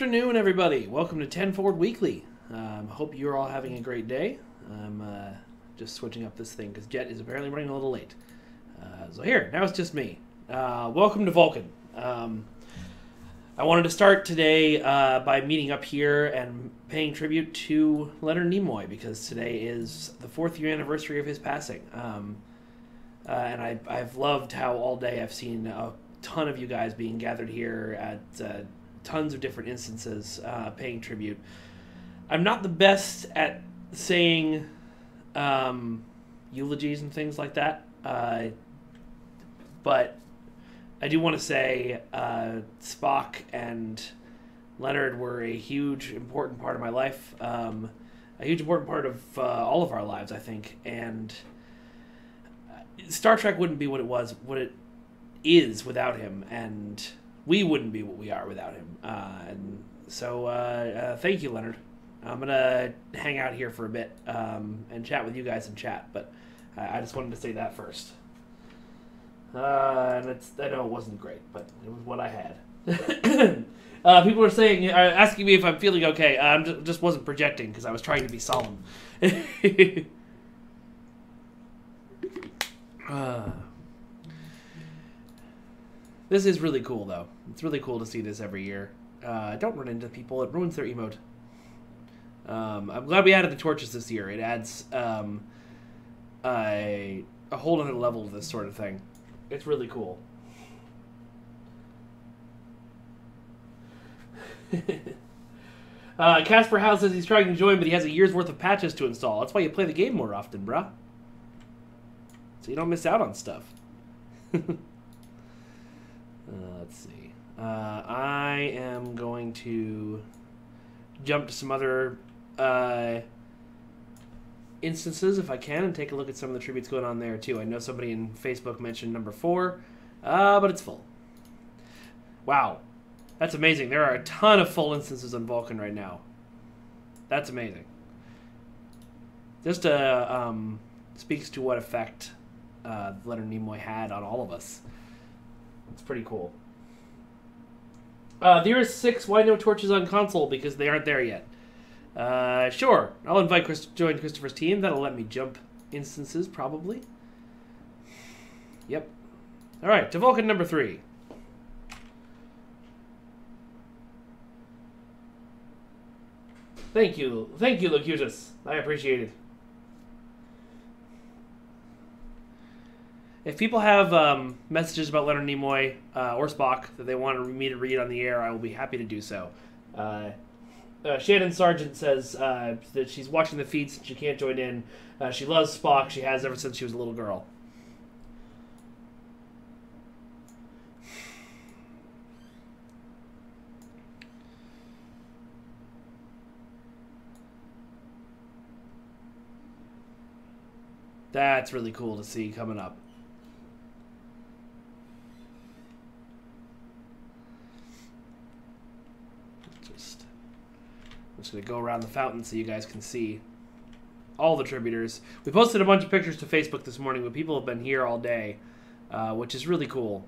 Afternoon, everybody. Welcome to 10 Forward Weekly. Um, hope you're all having a great day. I'm uh, just switching up this thing because Jette is apparently running a little late. Uh, so here, now it's just me. Uh, welcome to Vulcan. Um, I wanted to start today uh, by meeting up here and paying tribute to Leonard Nimoy because today is the fourth year anniversary of his passing. Um, uh, and I, I've loved how all day I've seen a ton of you guys being gathered here at uh, tons of different instances uh, paying tribute. I'm not the best at saying um, eulogies and things like that, uh, but I do want to say uh, Spock and Leonard were a huge, important part of my life, um, a huge, important part of uh, all of our lives, I think, and. Star Trek wouldn't be what it was, what it is without him, and we wouldn't be what we are without him. Uh, and so, uh, uh, thank you, Leonard. I'm gonna hang out here for a bit um, and chat with you guys in chat, but I, I just wanted to say that first. Uh, and it's I know it wasn't great, but it was what I had. uh, people are saying, are asking me if I'm feeling okay. I just, just wasn't projecting because I was trying to be solemn. This is really cool, though. It's really cool to see this every year. Uh, don't run into people; it ruins their emote. Um, I'm glad we added the torches this year. It adds um, a a whole other level to this sort of thing. It's really cool. uh, Casper House says he's trying to join, but he has a year's worth of patches to install. That's why you play the game more often, bruh. So you don't miss out on stuff. Uh, let's see. Uh, I am going to jump to some other uh, instances if I can and take a look at some of the tributes going on there too. I know somebody in Facebook mentioned number four, uh, but it's full. Wow. That's amazing. There are a ton of full instances on Vulcan right now. That's amazing. Just uh, um, speaks to what effect uh, Leonard Nimoy had on all of us. It's pretty cool. Uh, there is six. Why no torches on console? Because they aren't there yet. Uh, sure. I'll invite Chris join Christopher's team. That'll let me jump instances, probably. Yep. All right, to Vulcan number three. Thank you. Thank you, Locutus. I appreciate it. If people have um, messages about Leonard Nimoy uh, or Spock that they want me to read on the air, I will be happy to do so. Uh, uh, Shannon Sargent says uh, that she's watching the feed since she can't join in. Uh, she loves Spock. She has ever since she was a little girl. That's really cool to see coming up. I'm just going to go around the fountain so you guys can see all the tributers. We posted a bunch of pictures to Facebook this morning, but people have been here all day, uh, which is really cool.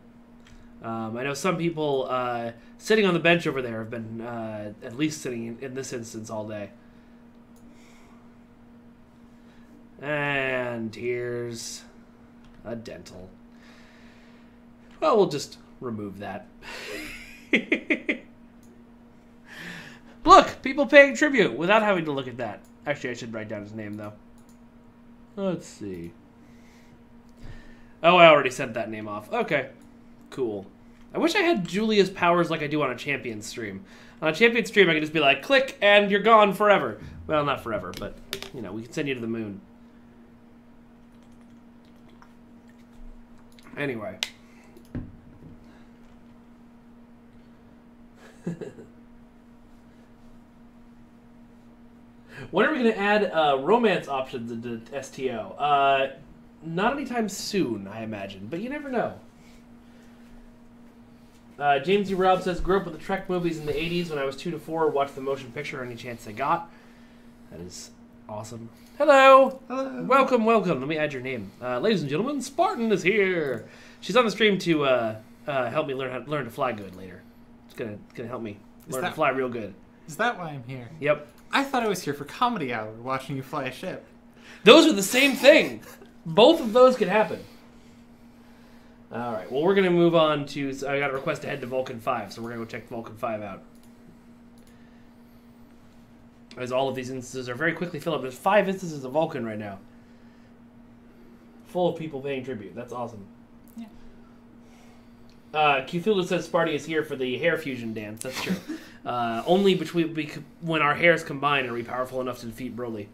Um, I know some people uh, sitting on the bench over there have been uh, at least sitting in, in, this instance all day. And here's a dental. Well, we'll just remove that. Look, people paying tribute without having to look at that. Actually, I should write down his name, though. Let's see. Oh, I already sent that name off. Okay. Cool. I wish I had Julia's powers like I do on a champion stream. On a champion stream, I could just be like, click, and you're gone forever. Well, not forever, but, you know, we can send you to the moon. Anyway. When are we going to add uh, romance options into STO? Uh, not anytime soon, I imagine, but you never know. Uh, James E. Robb says, grew up with the Trek movies in the 80s when I was 2 to 4, watched the motion picture any chance I got. That is awesome. Hello! Hello! Welcome, welcome. Let me add your name. Uh, ladies and gentlemen, Spartan is here. She's on the stream to uh, uh, help me learn how, learn to fly good later. It's gonna, gonna help me Learn to fly real good. Is that why I'm here? Yep. I thought I was here for comedy hour, watching you fly a ship. Those are the same thing. Both of those could happen. All right. Well, we're gonna move on to. So I got a request to head to Vulcan Five, so we're gonna go check Vulcan Five out. As all of these instances are very quickly filled up. There's five instances of Vulcan right now, full of people paying tribute. That's awesome. Yeah. Uh, Cthulhu says Sparty is here for the hair fusion dance. That's true. uh, only between bec- when our hairs combine are we powerful enough to defeat Broly.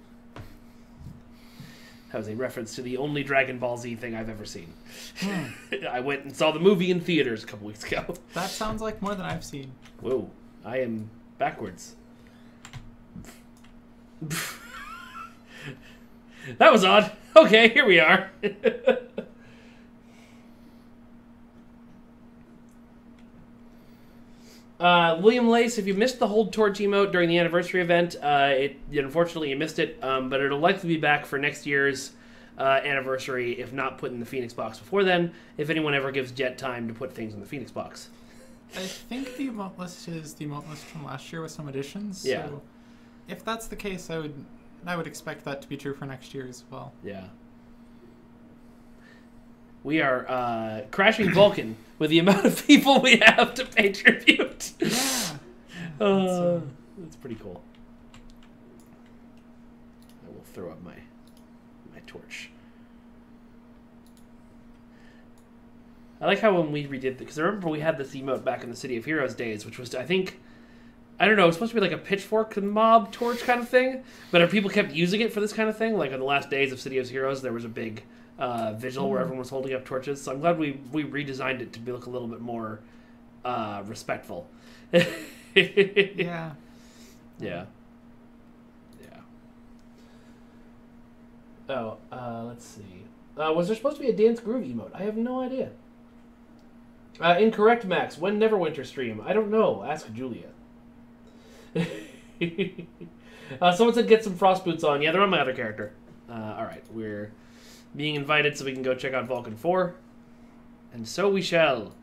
That was a reference to the only Dragon Ball Z thing I've ever seen. I went and saw the movie in theaters a couple weeks ago. That sounds like more than I've seen. Whoa, I am backwards. that was odd. Okay, here we are. Uh, William Lace, if you missed the Hold Torch emote during the anniversary event, uh, it unfortunately you missed it, um, but it'll likely be back for next year's uh, anniversary, if not put in the Phoenix box before then. If anyone ever gives Jette time to put things in the Phoenix box. I think the emote list is the emote list from last year with some additions. Yeah. So if that's the case, I would I would expect that to be true for next year as well. Yeah. We are uh, crashing Vulcan with the amount of people we have to pay tribute. Yeah. Uh, that's pretty cool. I will throw up my my torch. I like how when we redid because I remember we had this emote back in the City of Heroes days, which was I think I don't know, it was supposed to be like a pitchfork and mob torch kind of thing, but our people kept using it for this kind of thing. Like on the last days of City of Heroes, there was a big uh, visual where Mhm. everyone was holding up torches. So I'm glad we we redesigned it to be look a little bit more uh, respectful. Yeah. Yeah. Yeah. Oh, uh, let's see. Uh, was there supposed to be a Dance Groove emote? I have no idea. Uh, incorrect, Max. When Neverwinter stream? I don't know. Ask Julia. uh, someone said get some frost boots on. Yeah, they're on my other character. Uh, all right, we're being invited so we can go check out Vulcan Four, and so we shall.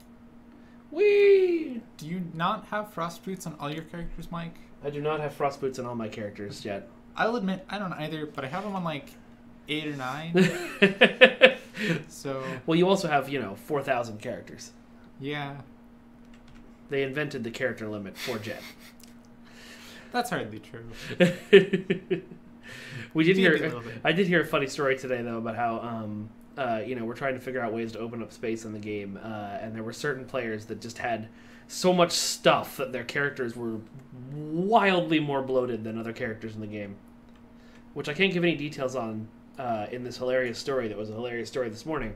Whee! Do you not have frost boots on all your characters, Mike? I do not have frost boots on all my characters yet. I'll admit I don't either, but I have them on like eight or nine. so well, you also have, you know, 4,000 characters. yeah, They invented the character limit for Jette. that's hardly true. we did hear. I did hear a funny story today though about how, um, uh, you know, we're trying to figure out ways to open up space in the game, uh, and there were certain players that just had so much stuff that their characters were wildly more bloated than other characters in the game, which I can't give any details on uh, in this hilarious story that was a hilarious story this morning.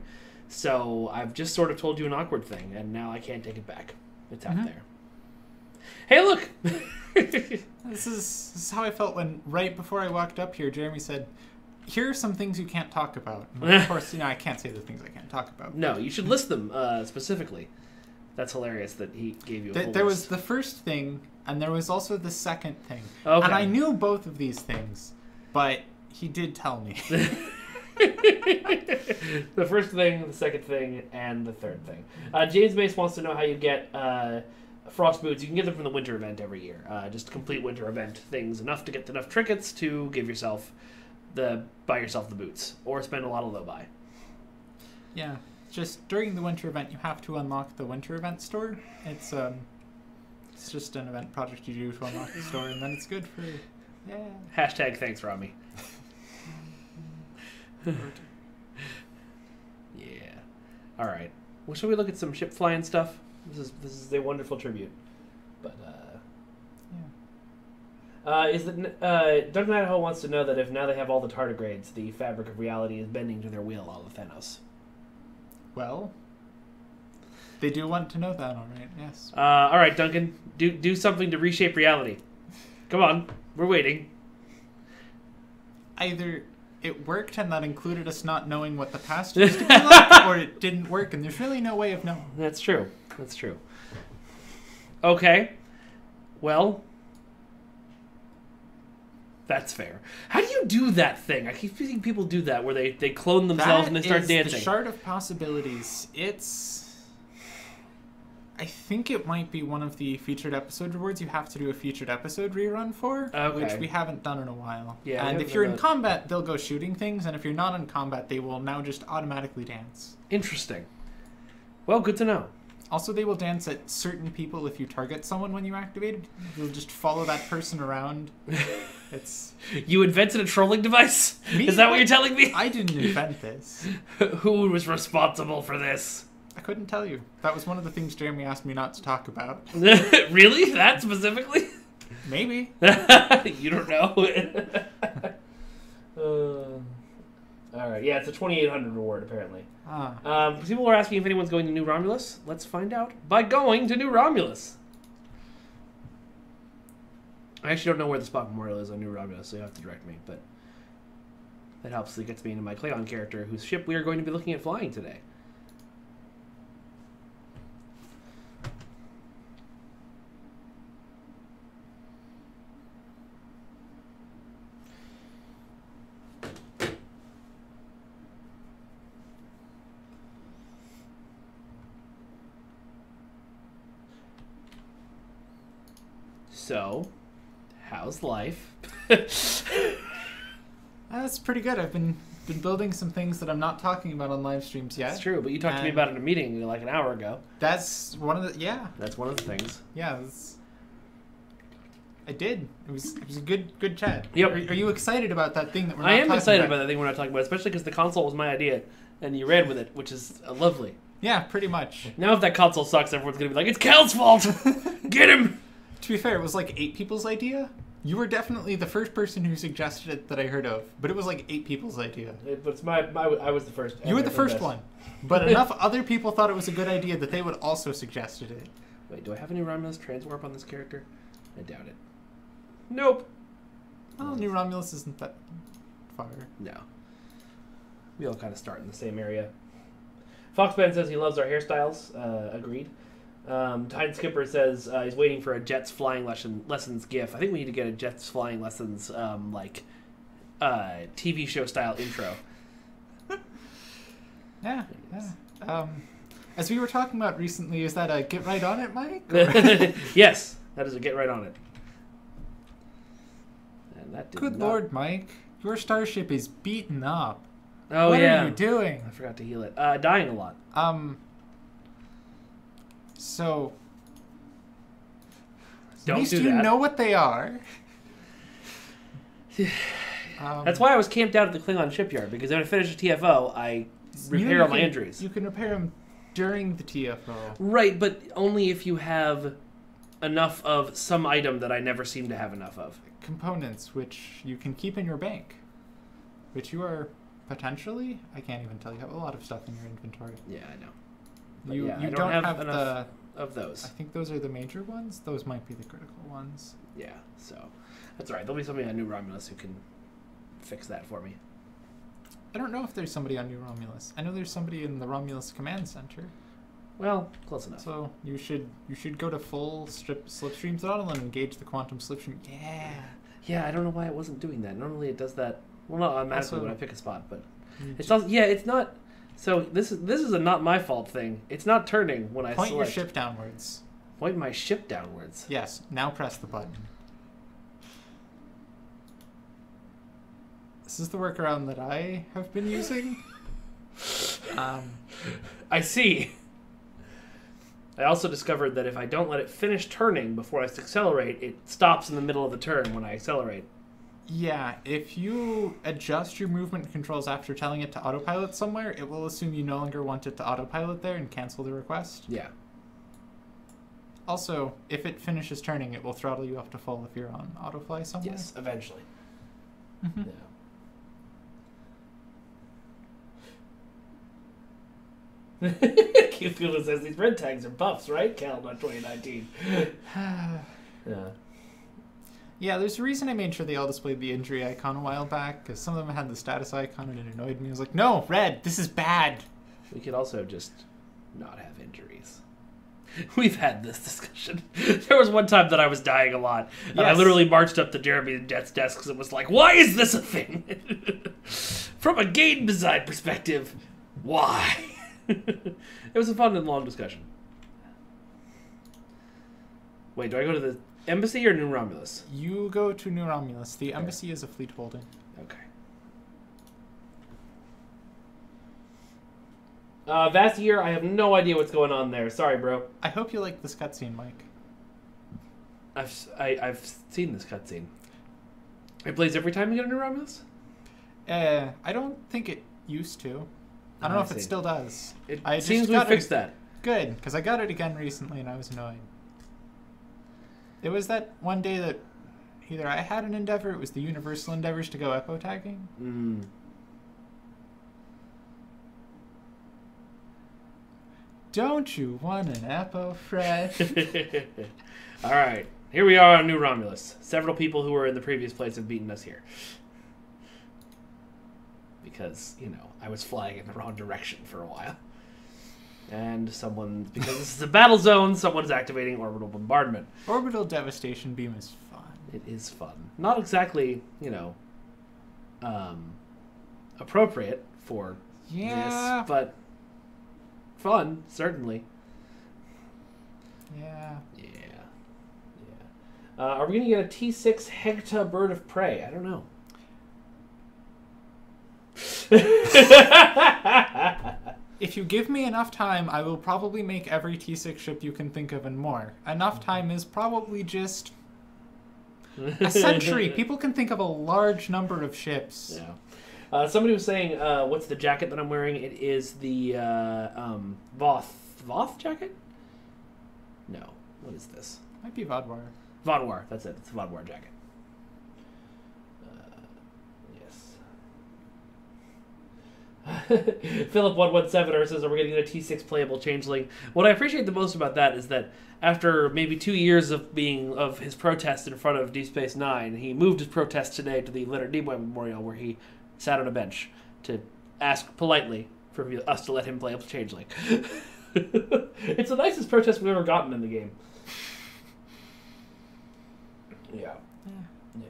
So I've just sort of told you an awkward thing, and now I can't take it back. It's out Mhm. there. Hey, look. This is, this is how I felt when right before I walked up here, Jeremy said, "Here are some things you can't talk about." And of course, you know I can't say the things I can't talk about. No, you should list them uh, specifically. That's hilarious that he gave you a Th- whole there was the first thing, and there was also the second thing. Okay. And I knew both of these things, but he did tell me. the first thing, the second thing, and the third thing. Uh, James Mace wants to know how you get uh, frost boots. You can get them from the winter event every year. Uh, just complete winter event things enough to get enough trinkets to give yourself the buy yourself the boots or spend a lot of Lobi. yeah, just during the winter event, you have to unlock the winter event store. It's um, it's just an event project you do to unlock the store, and then it's good for yeah. Hashtag thanks, Rami. Yeah. All right. Well, shall we look at some ship flying stuff? This is this is a wonderful tribute. But uh, Yeah. uh, is that uh, Duncan Idaho wants to know that if now they have all the tardigrades, the fabric of reality is bending to their will, all of Thanos. Well, they do want to know that, all right? Yes. Uh, all right, Duncan, do do something to reshape reality. Come on, we're waiting. Either it worked and that included us not knowing what the past used to be like, or it didn't work and there's really no way of knowing. That's true. That's true. Okay. Well, that's fair. How do you do that thing? I keep seeing people do that where they, they clone themselves and they start is dancing. The shard of possibilities. It's. I think it might be one of the featured episode rewards you have to do a featured episode rerun for, which we haven't done in a while. Yeah, and if you're in that. combat, they'll go shooting things, and if you're not in combat, they will now just automatically dance. Interesting. Well, good to know. Also, they will dance at certain people if you target someone when you activate it. You'll just follow that person around. It's You invented a trolling device? Me? Is that what you're telling me? I didn't invent this. Who was responsible for this? I couldn't tell you. That was one of the things Jeremy asked me not to talk about. really? That specifically? Maybe. you don't know. uh, all right. Yeah, it's a 2800 reward apparently. Ah. Um, people are asking if anyone's going to New Romulus. Let's find out by going to New Romulus. I actually don't know where the Spock Memorial is on New Romulus, so you have to direct me. But that helps. It gets me into my Klingon character, whose ship we are going to be looking at flying today. So, how's life? That's pretty good. I've been been building some things that I'm not talking about on live streams yet. That's true, but you talked to me And- about it in a meeting like an hour ago. That's one of the yeah That's one of the things. yeah. That's, I did. It was it was a good good chat. Yep. Are, are you excited about that thing that we're? I not am talking excited about that thing we're not talking about, especially because the console was my idea, and you ran with it, which is uh, lovely. Yeah, pretty much. Now, if that console sucks, everyone's gonna be like, "It's Cal's fault. Get him." To be fair, it was like eight people's idea. You were definitely the first person who suggested it that I heard of, but it was like eight people's idea. It, but it's my, my, I was the first. You were the first best. one, but enough other people thought it was a good idea that they would also suggested it. Wait, do I have any Romulus transwarp on this character? I doubt it. Nope. Well, New Romulus isn't that far. No. We all kind of start in the same area. Foxman says he loves our hairstyles. Uh, agreed. Um, Titan Skipper says uh, he's waiting for a Jette's flying lesson lessons gif. I think we need to get a Jette's flying lessons um, like uh, TV show style intro. Yeah, yeah. Um, as we were talking about recently, is that a get right on it, Mike? yes, that is a get right on it. And that Good not- lord, Mike, your starship is beaten up. Oh what yeah, are you doing? I forgot to heal it. Uh, dying a lot. Um. So. Don't at least do you that. know what they are. um, That's why I was camped out at the Klingon shipyard because when I finish a TFO, I repair all my can- injuries. You can repair them during the TFO. Right, but only if you have enough of some item that I never seem to have enough of. Components which you can keep in your bank, which you are potentially. I can't even tell you have a lot of stuff in your inventory. Yeah, I know. But You yeah, you don't don't, have have, enough. the. Of those. I think those are the major ones. Those might be the critical ones. Yeah, so that's all right. There'll be somebody on New Romulus who can fix that for me. I don't know if there's somebody on New Romulus. I know there's somebody in the Romulus command center. Well, close enough. So you should you should go to full strip slipstream throttle and engage the quantum slipstream. Yeah. Yeah, I don't know why it wasn't doing that. Normally it does that. Well, not automatically Also- when I pick a spot, but ju- also yeah, it's not. So this is this is a not my fault thing. It's not turning when I point your ship downwards. Point my ship downwards. Yes. Now press the button. This is the workaround that I have been using. Um, I see. I also discovered that if I don't let it finish turning before I accelerate, it stops in the middle of the turn when I accelerate. Yeah, if you adjust your movement controls after telling it to autopilot somewhere, it will assume you no longer want it to autopilot there and cancel the request. Yeah. Also, if it finishes turning, it will throttle you up to full if you're on autofly somewhere. Yes, eventually. Mhm. Yeah. Fielder says these red tags are buffs, right? Cal, not 2019. Yeah. Yeah, there's a reason I made sure they all displayed the injury icon a while back, because some of them had the status icon and it annoyed me. I was like, no, red, this is bad. We could also just not have injuries. We've had this discussion. There was one time that I was dying a lot, and I literally marched up to Jeremy and Death's desk because it was like, "Why is this a thing?" From a game design perspective, why? it was a fun and long discussion. Wait, do I go to the embassy or New Romulus? You go to New Romulus. The embassy is a fleet holding. Okay. Uh, Vastier, I have no idea what's going on there. Sorry, bro. I hope you like this cutscene, Mike. I've s- I, have seen this cutscene. It plays every time you get a New Romulus. Uh, I don't think it used to. I don't Oh, know I if it still does. It I just seems we got it- fixed that. Good, because I got it again recently and I was annoyed. It was that one day that either I had an endeavor, it was the universal endeavors to go epo tagging. Mm. Don't you want an epo fresh? All right, here we are on New Romulus. Several people who were in the previous place have beaten us here. Because, you know, I was flying in the wrong direction for a while. And someone, because this is a battle zone, someone's activating orbital bombardment. Orbital devastation beam is fun. It is fun. Not exactly, you know, um, appropriate for Yeah. this, but fun, certainly. Yeah. Yeah. Yeah. Uh, are we going to get a T6 Hegh'ta bird of prey? I don't know. If you give me enough time, I will probably make every T6 ship you can think of and more. Enough time is probably just a century. People can think of a large number of ships. Yeah. Uh, somebody was saying, uh, "What's the jacket that I'm wearing?" It is the uh, um, Voth Voth jacket. No, what is this? Might be Vodwar. Vodwar. That's it. It's a Vodwar jacket. Uh, yes. Philip one one seven says, "Are we going to get a T six playable changeling?" What I appreciate the most about that is that after maybe two years of being of his protest in front of Deep Space Nine, he moved his protest today to the Leonard Nimoy Memorial, where he sat on a bench to ask politely for us to let him play a changeling. it's the nicest protest we've ever gotten in the game. Yeah. Yeah.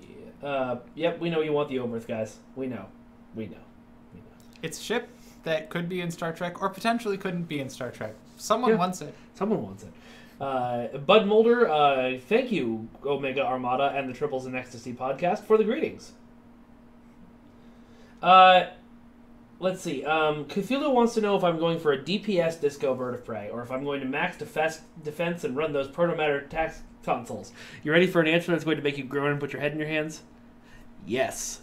Yeah. Yeah. Uh, yep, we know you want the Oberth, guys. We know. We know. It's a ship that could be in Star Trek or potentially couldn't be in Star Trek. Someone Yeah. wants it. Someone wants it. Uh, Bud Mulder, uh, thank you, Omega Armada and the Triples and Ecstasy podcast, for the greetings. Uh, let's see. Um, Cthulhu wants to know if I'm going for a DPS Disco Bird of Prey, or if I'm going to max defense, defense and run those protomatter tax consoles. You ready for an answer that's going to make you groan and put your head in your hands? Yes.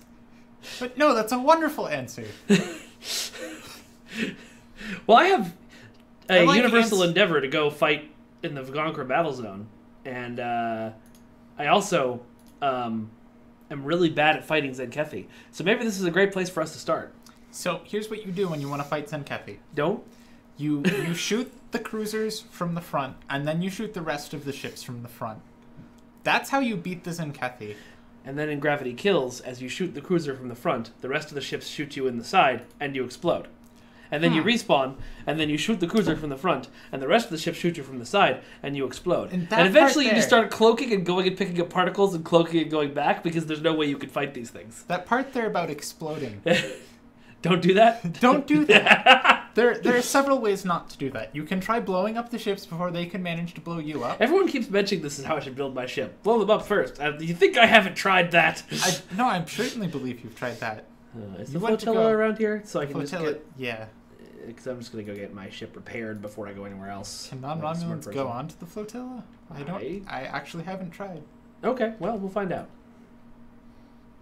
But no, that's a wonderful answer. Well, I have a like universal ants- endeavor to go fight in the Vagonkra battle zone, and uh, I also um, am really bad at fighting Zenkethi. So maybe this is a great place for us to start. So here's what you do when you want to fight Zenkethi. Don't? You you shoot the cruisers from the front, and then you shoot the rest of the ships from the front. That's how you beat the Zenkethi. And then in Gravity Kills, as you shoot the cruiser from the front, the rest of the ships shoot you in the side, and you explode. And then you respawn, and then you shoot the cruiser from the front, and the rest of the ships shoot you from the side, and you explode. And And, eventually you just start cloaking and going and picking up particles and cloaking and going back because there's no way you could fight these things. That part there about exploding. Don't do that. Don't do that. There, there are several ways not to do that. You can try blowing up the ships before they can manage to blow you up. Everyone keeps mentioning this is how I should build my ship. Blow them up first. Uh, you think I haven't tried that? I, no, I certainly believe you've tried that. Uh, is You the flotilla go- around here? So I can Flotilla, just yeah. Because I'm just going to go get my ship repaired before I go anywhere else. Can Like a smart non-Romulans go onto the flotilla? I don't. I- I actually haven't tried. Okay, well, we'll find out.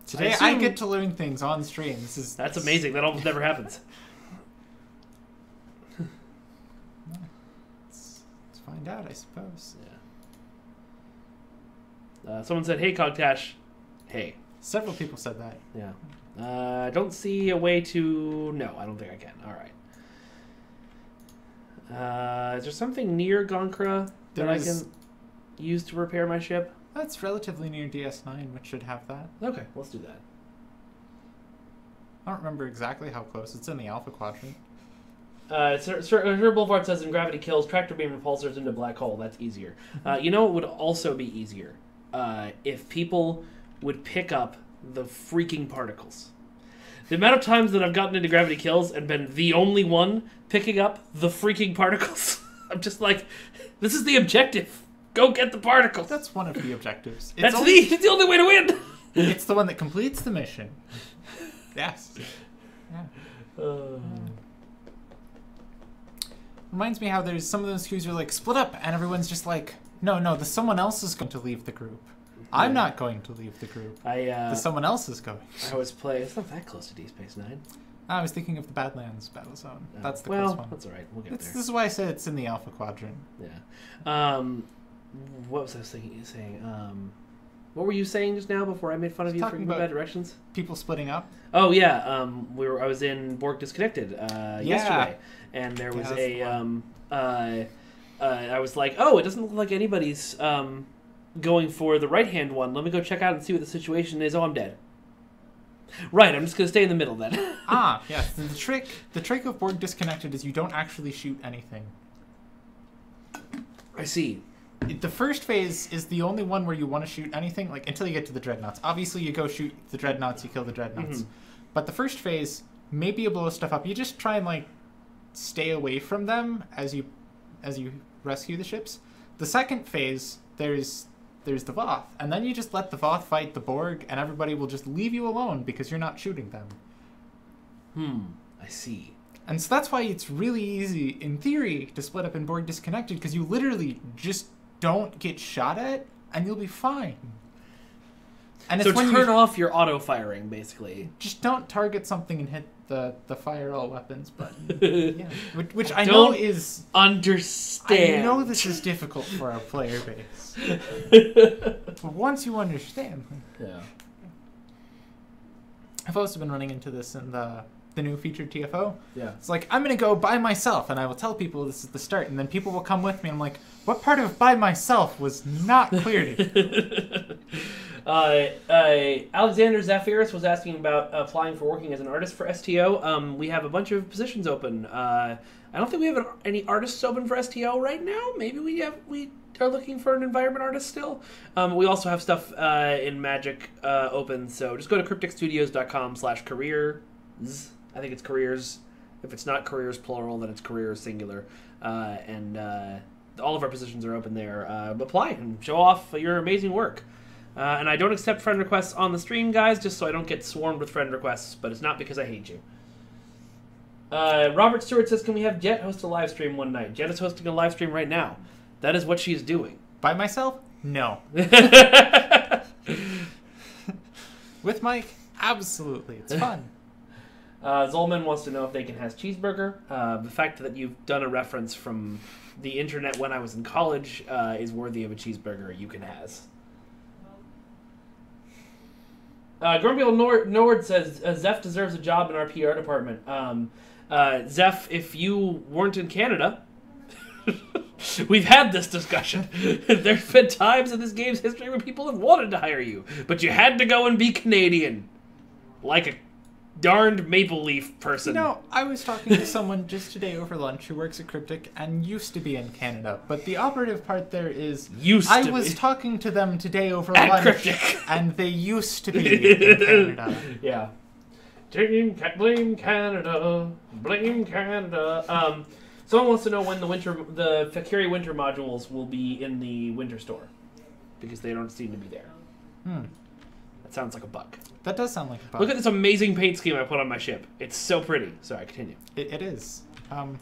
Today I, assume- get to learn things on stream. This is That's amazing. That almost never happens. Let's, let's find out, I suppose. Yeah. Uh, someone said, hey, Cogtash. Hey. Several people said that. Yeah. Uh, I don't see a way to. No, I don't think I can. All right. Uh, is there something near Gonkra that There I can use to repair my ship? That's relatively near DS9, which should have that. Okay, let's do that. I don't remember exactly how close. It's in the Alpha Quadrant. Uh, Sir, Sir, Sir Boulevard says in Gravity Kills, tractor beam repulsors into black hole. That's easier. Uh, you know what would also be easier? Uh, if people would pick up the freaking particles. The amount of times that I've gotten into Gravity Kills and been the only one picking up the freaking particles. I'm just like, this is the objective. Go get the particles. That's one of the objectives. It's That's only- the, it's the only way to win. It's the one that completes the mission. Yes. Yeah. Uh, Reminds me how there's some of those queues are like split up, and everyone's just like, no, no, the someone else is going to leave the group. I'm Yeah. not going to leave the group. I uh, The someone else is going. I was playing. It's not that close to D Space Nine. I was thinking of the Badlands Battle Zone. Uh, That's the well. close one. That's all right. We'll get It's, there. this is why I said it's in the Alpha Quadrant. Yeah. Um, what was I thinking? Saying. Um, what were you saying just now before I made fun of you for bad directions? People splitting up. Oh yeah. Um, we were. I was in Borg Disconnected uh, Yeah. yesterday, and there was that's a. Um, uh, uh, I was like, oh, it doesn't look like anybody's um, going for the right hand one. Let me go check out and see what the situation is. Oh, I'm dead. Right. I'm just gonna stay in the middle then. ah, yes. The trick, the trick of Borg Disconnected is you don't actually shoot anything. I see. The first phase is the only one where you want to shoot anything, like until you get to the dreadnoughts. Obviously, you go shoot the dreadnoughts, you kill the dreadnoughts. Mhm. But the first phase, maybe you blow stuff up. You just try and like stay away from them as you as you rescue the ships. The second phase, there's there's the Voth, and then you just let the Voth fight the Borg, and everybody will just leave you alone because you're not shooting them. Hmm. I see. And so that's why it's really easy, in theory, to split up in Borg Disconnected, because you literally just don't get shot at, and you'll be fine. And so it's when turn you off your auto firing, basically. just don't target something and hit the, the fire all weapons button. yeah. Which, which I know Don't is... Understand. I know this is difficult for our player base. But once you understand... yeah. I've also been running into this in the, the new featured TFO. Yeah. It's like I'm gonna go by myself, and I will tell people this is the start, and then people will come with me. I'm like, what part of by myself was not clear to you? Uh, uh, Alexander Zafiris was asking about applying for working as an artist for STO. Um, we have a bunch of positions open. Uh, I don't think we have an, any artists open for STO right now. Maybe we have. We are looking for an environment artist still. Um, we also have stuff uh, in Magic uh, open. So just go to crypticstudios.com/careers. I think it's careers. If it's not careers plural, then it's careers singular. Uh, and uh, all of our positions are open there. Uh, apply and show off your amazing work. Uh, and I don't accept friend requests on the stream, guys, just so I don't get swarmed with friend requests, but it's not because I hate you. Uh, Robert Stewart says, Can we have Jette host a live stream one night? Jette is hosting a live stream right now. That is what she's doing. By myself? No. With Mike? Absolutely. It's fun. Uh, Zolman wants to know if they can has cheeseburger. Uh, the fact that you've done a reference from the internet when I was in college uh, is worthy of a cheeseburger. You can has. Uh, Grumbiel Nord, Nord says uh, Zeph deserves a job in our PR department. Um, uh, Zeph, if you weren't in Canada, we've had this discussion. There's been times in this game's history where people have wanted to hire you, but you had to go and be Canadian, like a darned maple leaf person. You know, I was talking to someone just today over lunch who works at Cryptic and used to be in Canada, but the operative part there is Used I was be. talking to them today over At lunch, Cryptic. and they used to be in Canada. Yeah. Blame, Ca- blame Canada. Blame Canada. Um, someone wants to know when the winter, the Fakiri winter modules will be in the winter store, because they don't seem to be there. Hmm. That sounds like a bug. That does sound like a bug. Look at this amazing paint scheme I put on my ship. It's so pretty. Sorry, continue. It, it is. Um,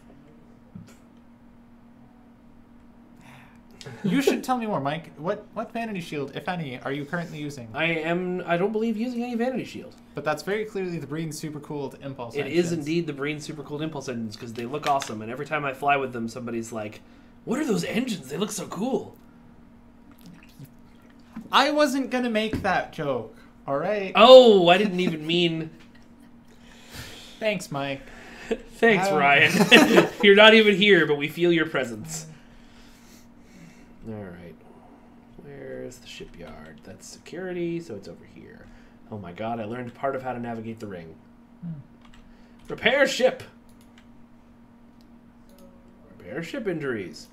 you should tell me more, Mike. What what vanity shield, if any, are you currently using? I am. I don't believe using any vanity shield. But that's very clearly the Breen super cooled impulse. It is engines. indeed the Breen super cooled impulse engines because they look awesome, and every time I fly with them, somebody's like, "What are those engines? They look so cool." I wasn't gonna make that joke. All right. Oh, I didn't even mean. Thanks, Mike. Thanks, Oh. Ryan. You're not even here, but we feel your presence. All right. Where's the shipyard? That's security, so it's over here. Oh my god, I learned part of how to navigate the ring. Hmm. Repair ship. Repair ship injuries.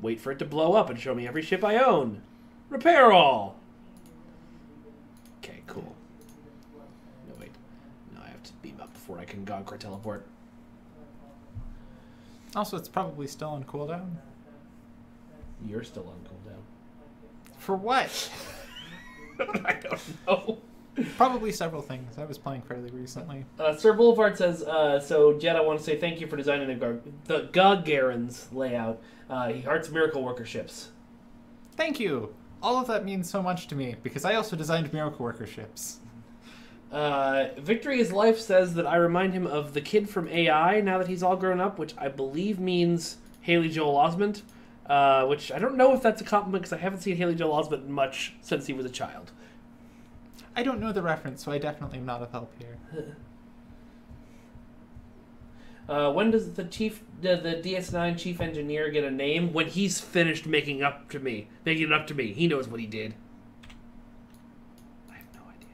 Wait for it to blow up and show me every ship I own. Repair all. Okay, cool. No, wait. No, I have to beam up before I can Gonker teleport. Also, it's probably still on cooldown. You're still on cooldown. For what? I don't know. Probably several things. I was playing fairly recently. Uh, Sir Boulevard says, uh, so Jette, I want to say thank you for designing the, Gar- the Gagarin's layout. Uh, he hearts Miracle Worker ships. Thank you. All of that means so much to me because I also designed Miracle Worker ships. Uh, Victory is Life says that I remind him of the kid from AI now that he's all grown up, which I believe means Haley Joel Osment. Uh, which I don't know if that's a compliment because I haven't seen Haley Joel Osment much since he was a child. I don't know the reference, so I definitely am not of help here. Uh, when does the chief, the, the DS9 chief engineer get a name? When he's finished making up to me, making it up to me. He knows what he did. I have no idea.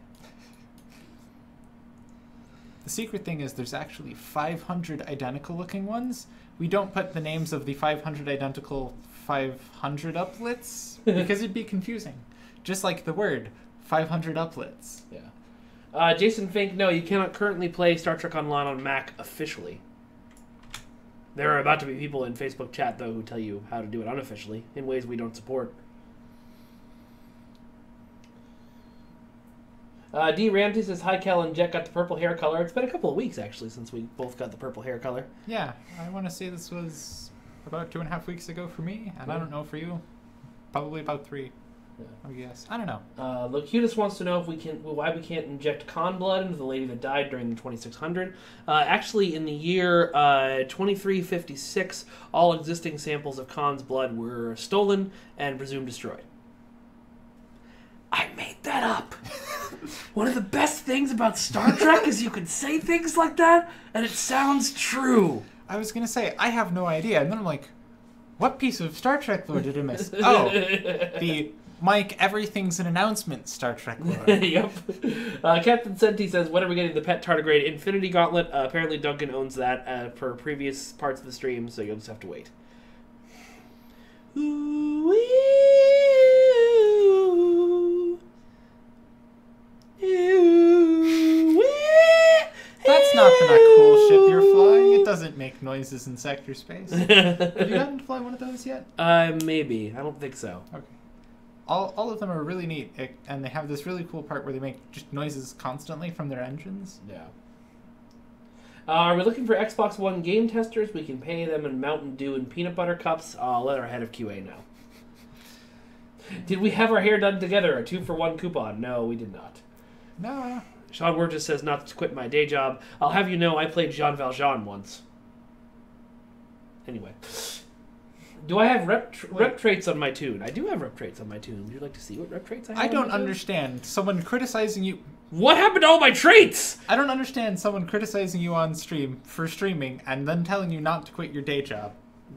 The secret thing is there's actually 500 identical looking ones. We don't put the names of the 500 identical 500 uplits because it'd be confusing. Just like the word 500 uplits. Yeah. Uh, Jason Fink, no, you cannot currently play Star Trek Online on Mac officially. There are about to be people in Facebook chat, though, who tell you how to do it unofficially in ways we don't support. Uh, D. Ramsey says, Hi, Kel and Jette got the purple hair color. It's been a couple of weeks, actually, since we both got the purple hair color. Yeah, I want to say this was about two and a half weeks ago for me, and I don't know for you. Probably about three. Yeah. I guess. I don't know. Uh, Locutus wants to know if we can why we can't inject Khan blood into the lady that died during the 2600. Uh, actually, in the year uh, 2356, all existing samples of Khan's blood were stolen and presumed destroyed. I made that up. One of the best things about Star Trek is you can say things like that and it sounds true. I was gonna say I have no idea, and then I'm like, what piece of Star Trek lore did I miss? oh, the Mike, everything's an announcement Star Trek lore. yep. Uh, Captain Senti says, when are we getting the pet tardigrade Infinity Gauntlet? Uh, apparently Duncan owns that uh, per previous parts of the stream, so you'll just have to wait. Ooh-wee. That's not the cool ship you're flying. It doesn't make noises in sector space. Have you gotten to fly one of those yet? uh, maybe. I don't think so. Okay. All, all of them are really neat, it, and they have this really cool part where they make just noises constantly from their engines. Yeah. Uh, are we looking for Xbox One game testers? We can pay them in Mountain Dew and peanut butter cups. I'll let our head of QA know. Did we have our hair done together? A two for one coupon? No, we did not. No, Sean Wurgis says not to quit my day job. I'll have you know I played Jean Valjean once. Anyway. Do I have rep, tr- Wait. rep traits on my tune? I do have rep traits on my tune. Would you like to see what rep traits I have? I don't understand someone criticizing you. What happened to all my traits? I don't understand someone criticizing you on stream for streaming and then telling you not to quit your day job.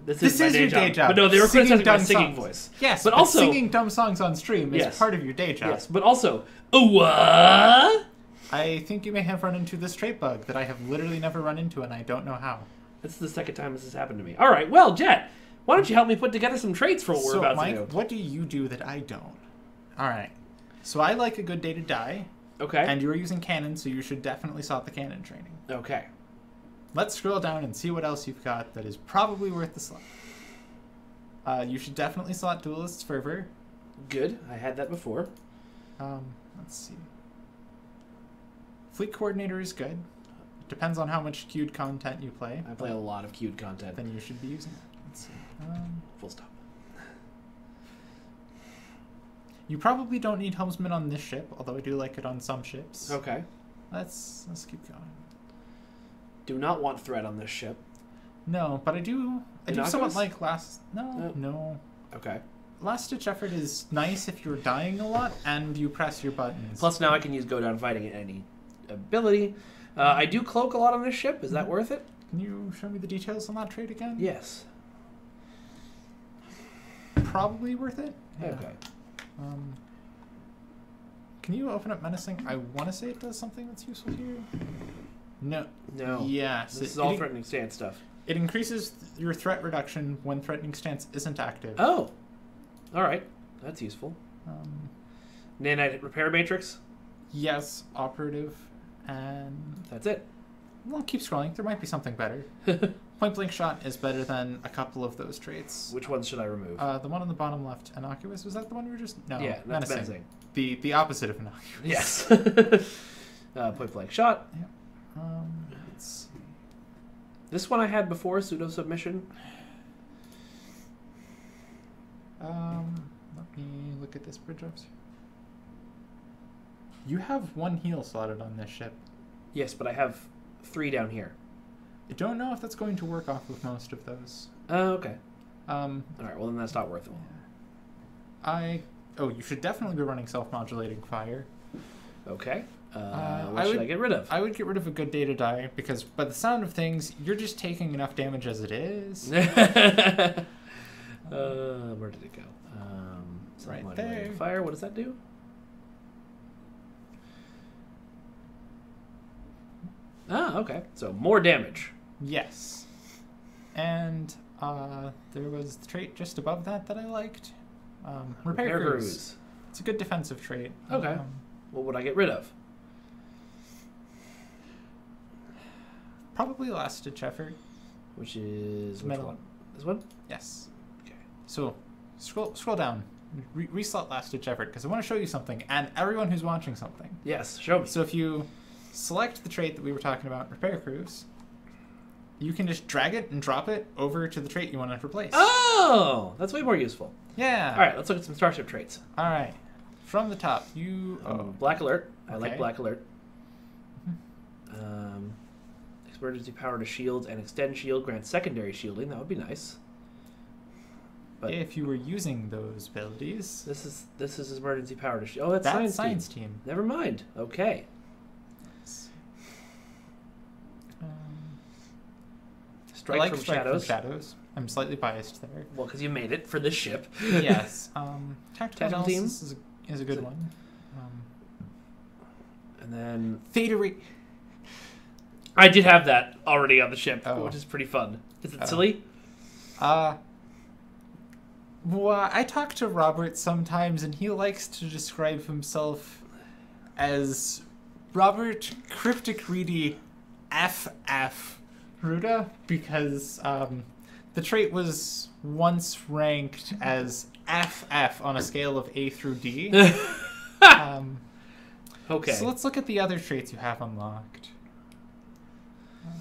This, This my is day your job. day job. But no, they were Singing criticizing my singing songs. voice. Yes, But but, also- singing dumb songs on stream is Yes. part of your day job. Yes, but also, uh, I think you may have run into this trait bug that I have literally never run into, and I don't know how. This is the second time this has happened to me. All right, well, Jette, why don't you help me put together some traits for what we're so, about Mike, to do? what do you do that I don't? All right. So I like a good day to die, Okay. and you're using cannon, so you should definitely slot the cannon training. okay. Let's scroll down and see what else you've got that is probably worth the slot. Uh, you should definitely slot Duelist's Fervor. Good. I had that before. Um, let's see. Fleet Coordinator is good. It Depends on how much queued content you play. I play a lot of cute content. Then you should be using it. Let's see. Um, Full stop. you probably don't need helmsman on this ship, although I do like it on some ships. Okay. Let's let's keep going. Do not want threat on this ship. No, but I do. I do somewhat like last. No, No. Okay. Last ditch effort is nice if you're dying a lot and you press your buttons. Plus, now I can use go down fighting at any ability. Uh, I do cloak a lot on this ship. Is that worth it? Can you show me the details on that trade again? Yes. Probably worth it. Yeah. Okay. Um, can you open up menacing? I want to say it does something that's useful here. No. No. Yes. This it, is all it, threatening stance stuff. it increases your threat reduction when threatening stance isn't active. Oh. All right. That's useful. Um, Nanite repair matrix. yes, operative, and That's it. well, keep scrolling. There might be something better. Point blank shot is better than a couple of those traits. Which ones should I remove? Uh, the one on the bottom left, innocuous. Was that the one we were just? No, yeah, that's menacing. menacing. The the opposite of innocuous. Yes. uh, point blank shot. Um, let's see. This one I had before pseudo submission. Um, let me look at this bridge officer. You have one heal slotted on this ship. Yes, but I have three down here. I don't know if that's going to work off with most of those. Oh, okay. Um, All right. Well, then that's not worth it. I oh, you should definitely be running self-modulating fire. Okay. Uh, Uh, what I should would- I get rid of? I would get rid of a good day to die because, by the sound of things, you're just taking enough damage as it is. uh, where did it go? Um, Right there. Fire. What does that do? Ah, okay. So more damage. Yes. And uh, there was the trait just above that that I liked. Um, repair, crews. It's a good defensive trait. Okay. Um, What would I get rid of? Probably last to effort. Which is which Middle. one? This one. Yes. Okay. So scroll scroll down. Re- reslot last ditch effort because I want to show you something and everyone who's watching something. Yes. Show me. So if you select the trait that we were talking about, repair crews, you can just drag it and drop it over to the trait you want to replace. Oh, that's way more useful. Yeah. All right, let's look at some starship traits. All right. From the top, you. Um, Oh. Black alert. I like black alert. Um, emergency power to shields and extend shield grants secondary shielding. That would be nice. But if you were using those abilities, this is this is emergency power to shield. Oh, that's, that's science. science, team. team. Never mind. Okay. Um, Strike I like from strike shadows. from shadows. I'm slightly biased there. Well, because you made it for this ship. yes. Um, tactical Tactical team? is a, is a good Is one. Um, And then theta re- I did have that already on the ship, Oh. which is pretty fun. Is it Oh. silly? Uh, well, I talk to Robert sometimes, and he likes to describe himself as Robert Cryptic Reedy FF Ruda because um, the trait was once ranked as FF on a scale of A through D. um, Okay. so let's look at the other traits you have unlocked. Um,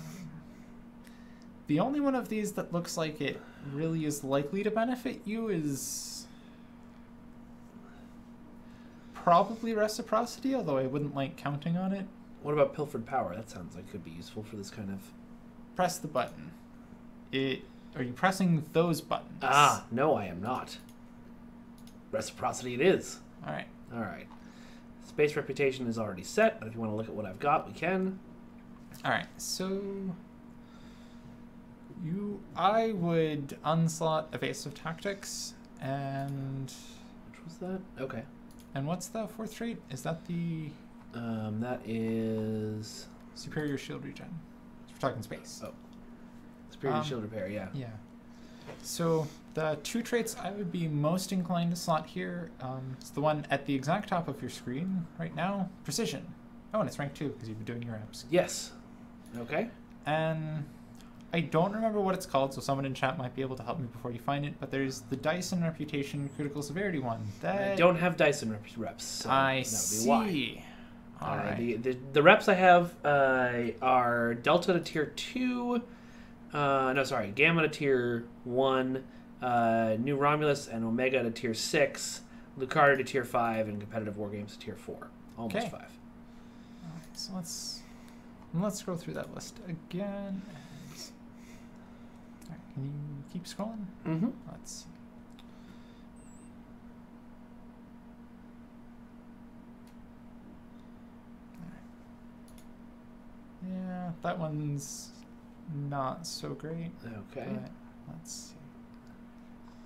the only one of these that looks like it really is likely to benefit you is probably reciprocity, although I wouldn't like counting on it. what about pilfered power? That sounds like it could be useful for this kind of. Press the button. It are you pressing those buttons? Ah, no, I am not. Reciprocity it is. All right. All right. Space reputation is already set, but if you want to look at what I've got, we can. All right. So you I would unslot evasive tactics and Which was that? Okay. And what's the fourth trait? Is that the Um, that is superior shield regen? We're talking space. Oh. superior Um, shield repair. Yeah. Yeah. So the two traits I would be most inclined to slot here um, is the one at the exact top of your screen right now, precision. Oh, and it's ranked two because you've been doing your apps. Yes. Okay. And I don't remember what it's called, so someone in chat might be able to help me before you find it. But there's the Dyson Reputation Critical Severity one. That I don't have Dyson rep- reps. So I that would be see. why. All Uh, right. the, the, the reps I have uh, are Delta to tier 2, uh, no, sorry, Gamma to tier 1, uh, New Romulus and Omega to tier 6, Lukari to tier 5, and Competitive War Games to tier 4. Almost Okay. 5. Alright, so let's let's go through that list again. Can you keep scrolling? Mm-hmm. Let's see. Yeah, that one's not so great. Okay. Let's see.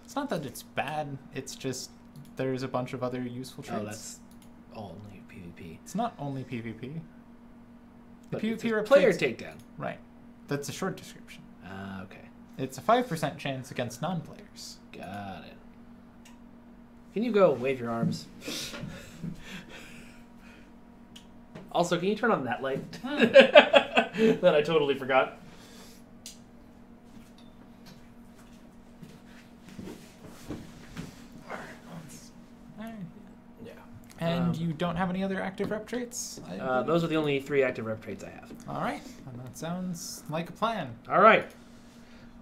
It's not that it's bad. It's just there's a bunch of other useful traits. Oh, that's only PvP. It's not only PvP. The But PvP it's a replays- player takedown. Right. That's a short description. Ah, okay. It's a 5% chance against non players. Got it. Can you go wave your arms? also, can you turn on that light? that I totally forgot. And um, you don't have any other active rep traits? Uh, those are the only three active rep traits I have. All right. And that sounds like a plan. All right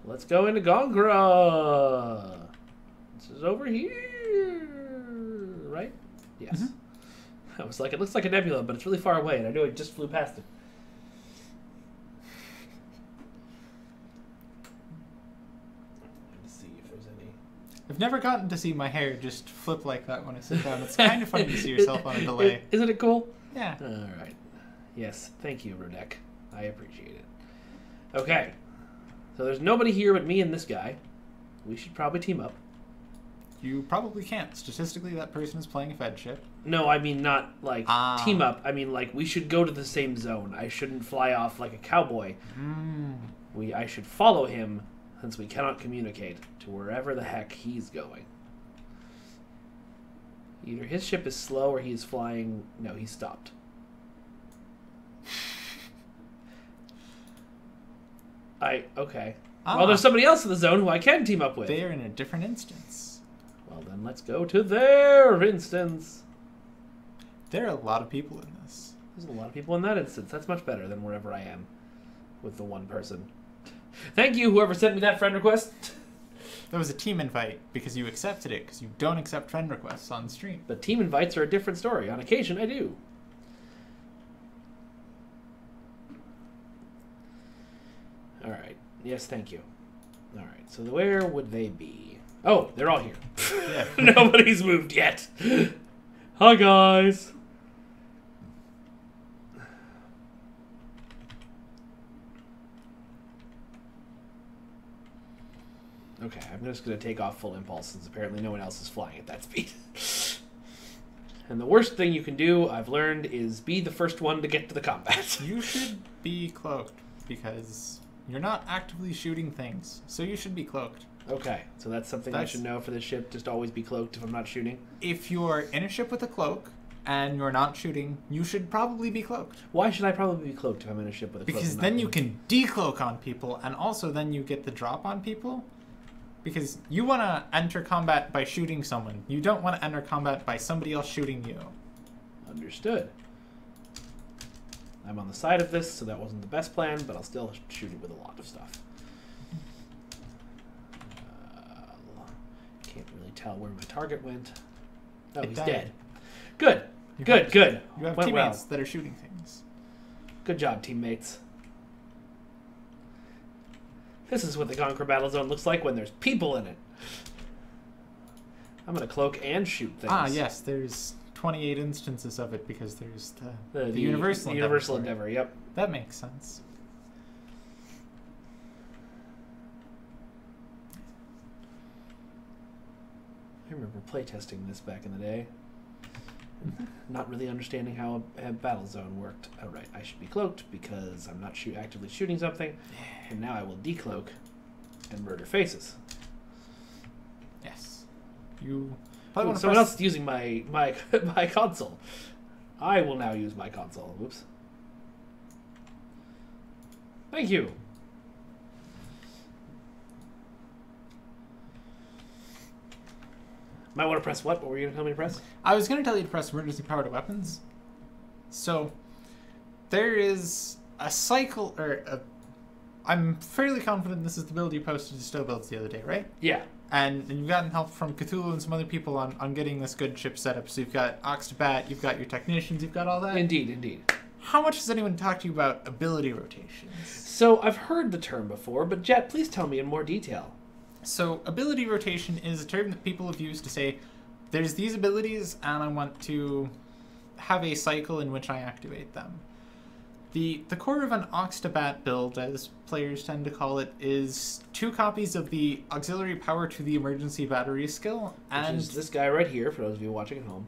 let's go into Gon'cra. This is over here, right? Yes. Mhm. I was like, it looks like a nebula, but it's really far away, and I knew it just flew past it. Let's see if there's any. I've never gotten to see my hair just flip like that when I sit down. It's kind of funny to see yourself on a delay. Isn't it cool? Yeah. All right. Yes, thank you, Rodek. I appreciate it. Okay. So there's nobody here but me and this guy. We should probably team up. You probably can't. Statistically, that person is playing a Fed ship. No, I mean not like Ah. team up. I mean like we should go to the same zone. I shouldn't fly off like a cowboy. Mm. We I should follow him since we cannot communicate to wherever the heck he's going. Either his ship is slow or he's flying. No, he stopped. I okay. Ah, Well, there's somebody else in the zone who I can team up with. They're in a different instance. Well, then let's go to their instance. There are a lot of people in this. There's a lot of people in that instance. That's much better than wherever I am with the one person. Thank you, whoever sent me that friend request. That was a team invite because you accepted it because you don't accept friend requests on stream. But team invites are a different story. On occasion, I do. All right. Yes, thank you. All right. So where would they be? Oh, they're all here. Yeah. Nobody's moved yet. Hi, guys. Okay, I'm just going to take off full impulse since apparently no one else is flying at that speed. and the worst thing you can do, I've learned, is be the first one to get to the combat. You should be cloaked because you're not actively shooting things, so you should be cloaked. okay, so that's something I should know for the ship. Just always be cloaked if I'm not shooting. If you're in a ship with a cloak and you're not shooting, you should probably be cloaked. Why should I probably be cloaked if I'm in a ship with a cloak? Because then you can decloak on people, and also then you get the drop on people. Because you want to enter combat by shooting someone. You don't want to enter combat by somebody else shooting you. Understood. I'm on the side of this, so that wasn't the best plan, but I'll still shoot it with a lot of stuff. Uh, can't really tell where my target went. Oh, It he's died. dead. Good. You good, have- good. You have Went teammates well. that are shooting things. Good job, teammates. This is what the Gon'cra Battle Zone looks like when there's people in it. I'm gonna cloak and shoot things. Ah, yes, there's 28 instances of it because there's the, The, the, Universal the Universal it. Endeavor. Yep. That makes sense. I remember playtesting this back in the day. Not really understanding how a, a battle zone worked. Oh, right. I should be cloaked because I'm not shoot, actively shooting something. And now I will decloak and murder faces. Yes. You. Probably wanna someone press- else is using my, my, my console. I will now use my console. Whoops. Thank you. Might want to press what? What were you going to tell me to press? I was going to tell you to press emergency power to weapons. So, there is a cycle, or a, I'm fairly confident this is the build you posted to STO Builds the other day, right? Yeah. And, and you've gotten help from Cthulhu and some other people on, on getting this good ship set up. So you've got Aux2Bat, you've got your technicians, you've got all that. Indeed, indeed. How much has anyone talked to you about ability rotations? So I've heard the term before, but Jette, please tell me in more detail. So, ability rotation is a term that people have used to say, there's these abilities, and I want to have a cycle in which I activate them. The, the core of an Aux2Bat build, as players tend to call it, is two copies of the auxiliary power to the emergency battery skill, Which and, is this guy right here, for those of you watching at home.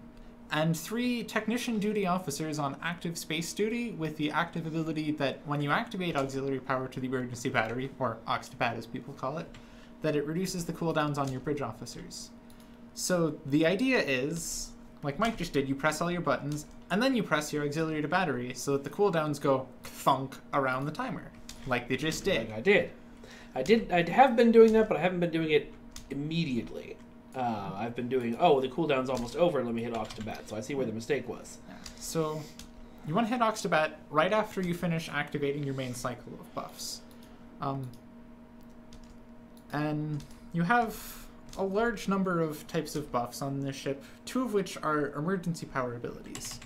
and three technician duty officers on active space duty with the active ability that when you activate auxiliary power to the emergency battery, or Aux2Bat as people call it, that it reduces the cooldowns on your bridge officers. So the idea is, like Mike just did, you press all your buttons, and then you press your auxiliary to battery so that the cooldowns go thunk around the timer, like they just did. I did. I did. I have been doing that, but I haven't been doing it immediately. Uh, I've been doing. Oh, the cooldown's almost over. Let me hit Aux2Bat. So I see where the mistake was. So, you want to hit Aux2Bat right after you finish activating your main cycle of buffs. Um, and you have a large number of types of buffs on this ship, two of which are emergency power abilities.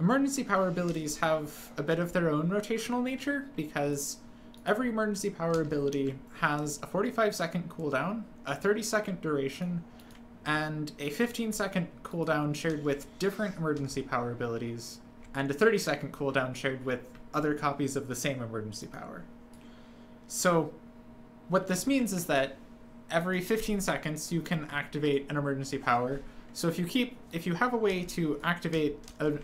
Emergency power abilities have a bit of their own rotational nature because every emergency power ability has a 45 second cooldown, a 30 second duration, and a 15 second cooldown shared with different emergency power abilities, and a 30 second cooldown shared with other copies of the same emergency power. So, what this means is that every 15 seconds you can activate an emergency power. So if you keep if you have a way to activate a,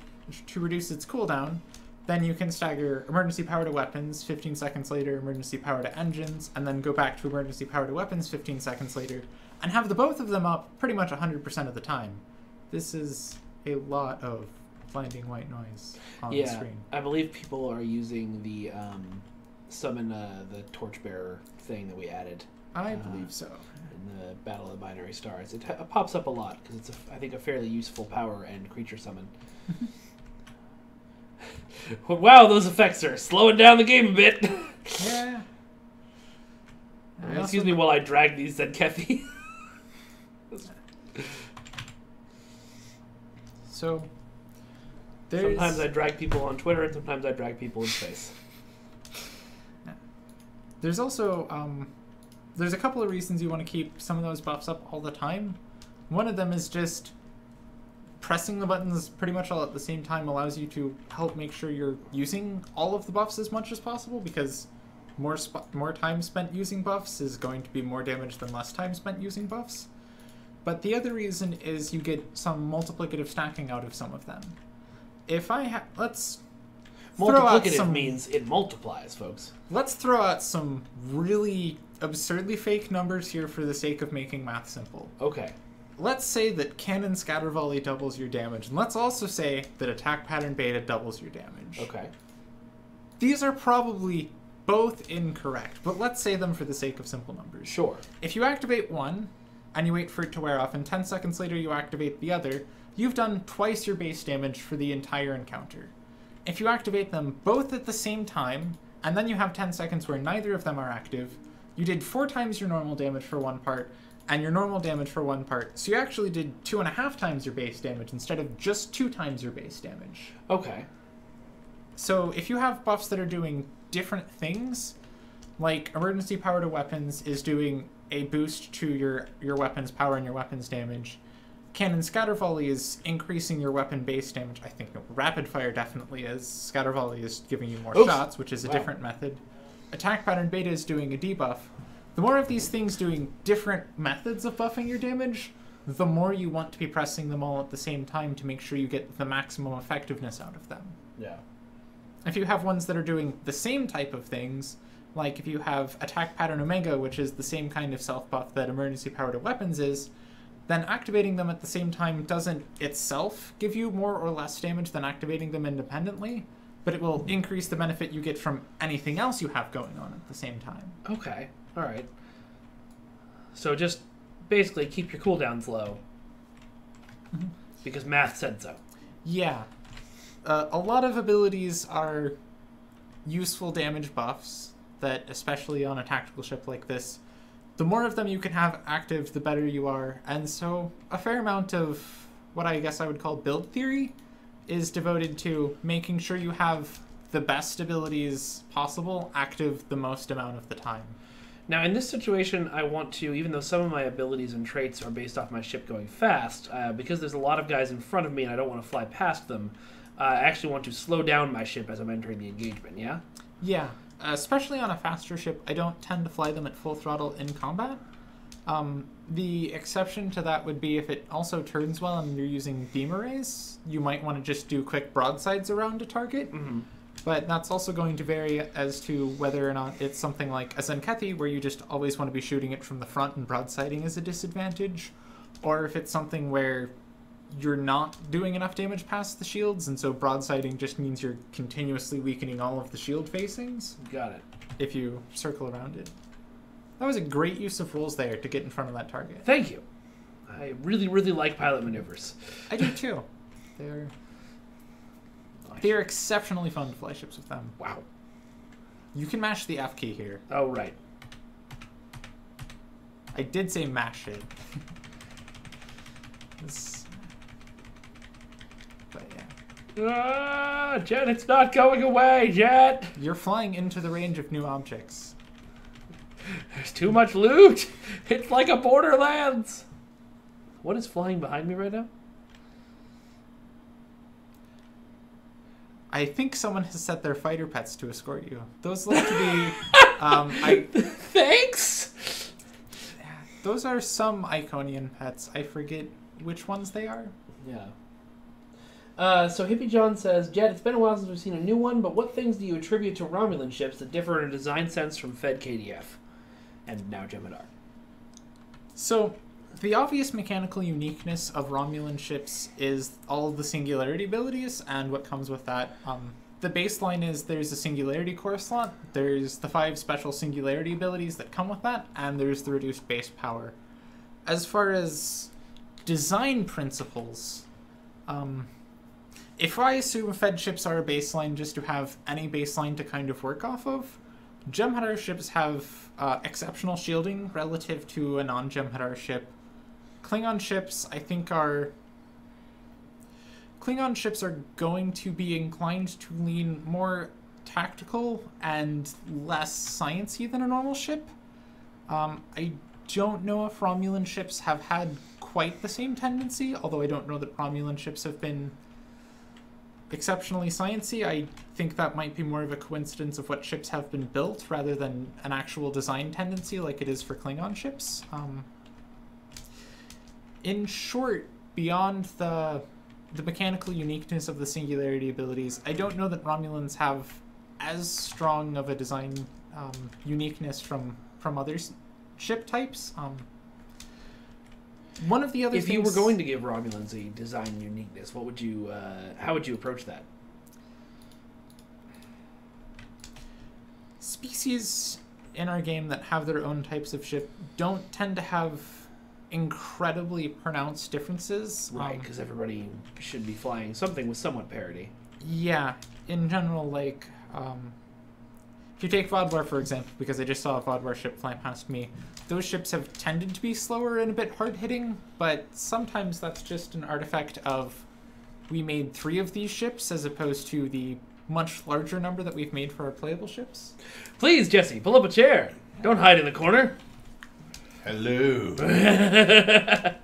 to reduce its cooldown, then you can stagger emergency power to weapons 15 seconds later, emergency power to engines, and then go back to emergency power to weapons 15 seconds later, and have the both of them up pretty much 100% of the time. This is a lot of blinding white noise on the yeah, screen. I believe people are using the um, summon uh, the torchbearer thing that we added I Uh, believe so. in the Battle of the Binary Stars. It, it pops up a lot because it's, a, I think, a fairly useful power and creature summon. wow, those effects are slowing down the game a bit. Yeah. Also Excuse me while I drag these, said Kefi. So there's sometimes I drag people on Twitter, and sometimes I drag people in space. there's also um, there's a couple of reasons you want to keep some of those buffs up all the time. One of them is just pressing the buttons pretty much all at the same time allows you to help make sure you're using all of the buffs as much as possible because more sp- more time spent using buffs is going to be more damage than less time spent using buffs. But the other reason is you get some multiplicative stacking out of some of them. If I ha- let's throw out Multiplicative some means it multiplies, folks. Let's throw out some really absurdly fake numbers here for the sake of making math simple. Okay. Let's say that cannon scatter volley doubles your damage, and let's also say that attack pattern beta doubles your damage. Okay. These are probably both incorrect, but let's say them for the sake of simple numbers. Sure. If you activate one and you wait for it to wear off, and 10 seconds later you activate the other, you've done twice your base damage for the entire encounter. If you activate them both at the same time, and then you have 10 seconds where neither of them are active, you did four times your normal damage for one part, and your normal damage for one part. So you actually did two and a half times your base damage instead of just two times your base damage. Okay. So if you have buffs that are doing different things, like emergency power to weapons is doing a boost to your your weapon's power and your weapon's damage. Cannon scatter volley is increasing your weapon base damage. I think rapid fire definitely is. Scatter volley is giving you more Oof. shots, which is a Wow. different method. Attack pattern beta is doing a debuff. The more of these things doing different methods of buffing your damage, the more you want to be pressing them all at the same time to make sure you get the maximum effectiveness out of them. Yeah. If you have ones that are doing the same type of things, like if you have attack pattern omega, which is the same kind of self buff that emergency power to weapons is, then activating them at the same time doesn't itself give you more or less damage than activating them independently, but it will hmm. increase the benefit you get from anything else you have going on at the same time. Okay. All right. So just basically keep your cooldowns low. Because math said so. Yeah. Uh, a lot of abilities are useful damage buffs that, especially on a tactical ship like this, the more of them you can have active, the better you are. And so, a fair amount of what I guess I would call build theory is devoted to making sure you have the best abilities possible active the most amount of the time. Now, in this situation, I want to, even though some of my abilities and traits are based off my ship going fast, uh, because there's a lot of guys in front of me and I don't want to fly past them, uh, I actually want to slow down my ship as I'm entering the engagement, yeah? Yeah, especially on a faster ship, I don't tend to fly them at full throttle in combat. Um, the exception to that would be if it also turns well and you're using beam arrays, you might want to just do quick broadsides around a target. Mm-hmm. But that's also going to vary as to whether or not it's something like a Zenkethi, where you just always want to be shooting it from the front and broadsiding is a disadvantage, or if it's something where you're not doing enough damage past the shields, and so broadsiding just means you're continuously weakening all of the shield facings Got it. if you circle around it. That was a great use of rules there to get in front of that target. Thank you. I really, really like pilot maneuvers. I do too. They're they're exceptionally fun to fly ships with them. Wow. You can mash the F key here. Oh, right. I did say mash it. This- But yeah. Ah, Jette, it's not going away, Jette. You're flying into the range of new objects. There's too much loot. It's like a Borderlands. What is flying behind me right now? I think someone has set their fighter pets to escort you. Those look to be um, I, Thanks. those are some Iconian pets. I forget which ones they are. Yeah. Uh, so Hippie John says, Jette, it's been a while since we've seen a new one, but what things do you attribute to Romulan ships that differ in a design sense from Fed KDF? And now Jem'Hadar. So, the obvious mechanical uniqueness of Romulan ships is all the singularity abilities and what comes with that. Um, the baseline is there's a singularity core slot, there's the five special singularity abilities that come with that, and there's the reduced base power. As far as design principles, um, if I assume Fed ships are a baseline just to have any baseline to kind of work off of, Jem'Hadar ships have uh, exceptional shielding relative to a non-Jem'Hadar ship. Klingon ships, I think, are Klingon ships are going to be inclined to lean more tactical and less sciencey than a normal ship. Um, I don't know if Romulan ships have had quite the same tendency, although I don't know that Romulan ships have been exceptionally sciencey. I think that might be more of a coincidence of what ships have been built rather than an actual design tendency like it is for Klingon ships. Um, in short, beyond the the mechanical uniqueness of the singularity abilities, I don't know that Romulans have as strong of a design um, uniqueness from from other ship types. Um, one of the other If you were going to give Romulans a design uniqueness, what would you? Uh, how would you approach that? species in our game that have their own types of ship don't tend to have incredibly pronounced differences. Right, Um, because everybody should be flying something with somewhat parity. yeah, in general, like um, if you take Vaadwaur for example, because I just saw a Vaadwaur ship fly past me, those ships have tended to be slower and a bit hard hitting, but sometimes that's just an artifact of we made three of these ships as opposed to the much larger number that we've made for our playable ships. Please, Jesse, pull up a chair. Don't hide in the corner. Hello.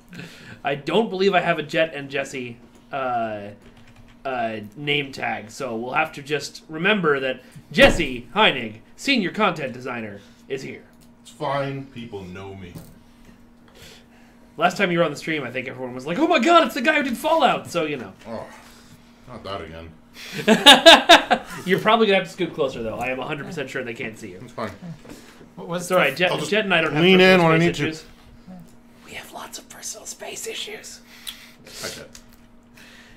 I don't believe I have a Jette and Jesse uh, uh, name tag, so we'll have to just remember that Jesse Heinig, senior content designer, is here. It's fine. People know me. Last time you were on the stream, I think everyone was like, "Oh my god, it's the guy who did Fallout." So you know, Oh, not that again. you're probably gonna have to scoot closer, though. I am 100 percent sure they can't see you. It's fine. What was It's all right. Jette, I'll just Jette and I don't have lean personal in when I space need to. issues. We have lots of personal space issues. I did.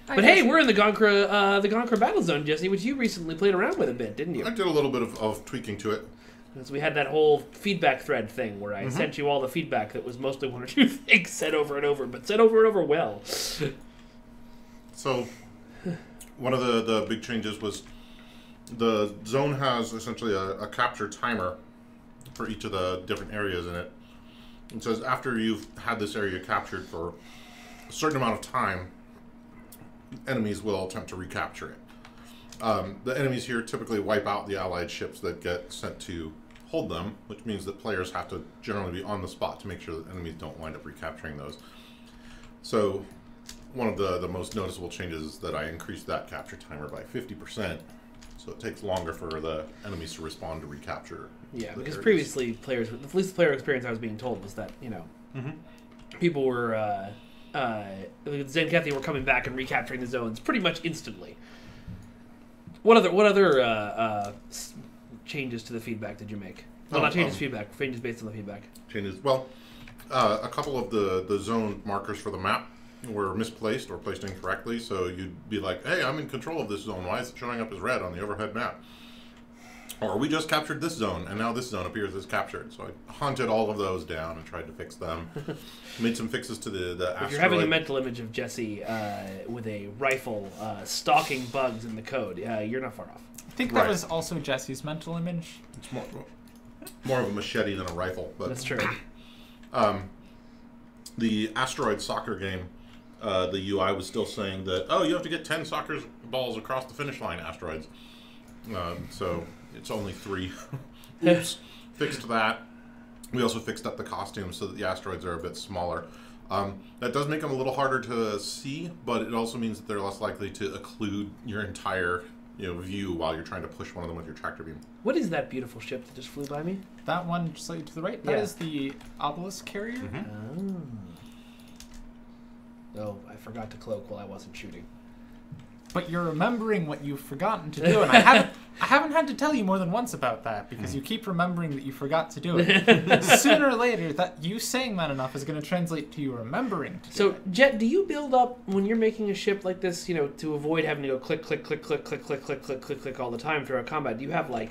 But hey, we're in the Gon'cra, uh, the Gon'cra battle zone, Jesse, which you recently played around with a bit, didn't you? I did a little bit of, of tweaking to it. Because we had that whole feedback thread thing where I Mm-hmm. sent you all the feedback that was mostly one or two things said over and over, but said over and over well. So, one of the, the big changes was the zone has essentially a, a capture timer for each of the different areas in it. It says after you've had this area captured for a certain amount of time, enemies will attempt to recapture it. Um, the enemies here typically wipe out the allied ships that get sent to hold them, which means that players have to generally be on the spot to make sure that enemies don't wind up recapturing those. So, one of the, the most noticeable changes is that I increased that capture timer by 50%. So it takes longer for the enemies to respond to recapture. Yeah, because areas. previously players, at least the player experience I was being told was that you know, people were uh, uh, Zenkethi were coming back and recapturing the zones pretty much instantly. What other what other uh, uh, changes to the feedback did you make? Well, Oh, not changes um, feedback, changes based on the feedback. changes. Well, uh, a couple of the, the zone markers for the map were misplaced or placed incorrectly. So you'd be like, hey, I'm in control of this zone. Why is it showing up as red on the overhead map? Or we just captured this zone, and now this zone appears as captured. So I hunted all of those down and tried to fix them. Made some fixes to the the If asteroid. you're having a mental image of Jesse uh, with a rifle uh, stalking bugs in the code, uh, you're not far off. I think Right. that was also Jesse's mental image. It's more, more of a machete than a rifle, but That's true. um, the asteroid soccer game, uh, the UI was still saying that oh, you have to get ten soccer balls across the finish line, asteroids. Um, so it's only three. Oops, fixed that. We also fixed up the costumes so that the asteroids are a bit smaller. Um, that does make them a little harder to see, but it also means that they're less likely to occlude your entire you know view while you're trying to push one of them with your tractor beam. What is that beautiful ship that just flew by me? That one slightly to the right, that is Yeah. the obelisk carrier. Mhm. Oh. Oh, I forgot to cloak while I wasn't shooting. But you're remembering what you've forgotten to do, and I haven't I haven't had to tell you more than once about that because you keep remembering that you forgot to do it. Sooner or later, that you saying that enough is going to translate to you remembering to So, it. Jette, do you build up when you're making a ship like this, you know, to avoid having to go click, click, click, click, click, click, click, click, click, click all the time throughout combat? Do you have like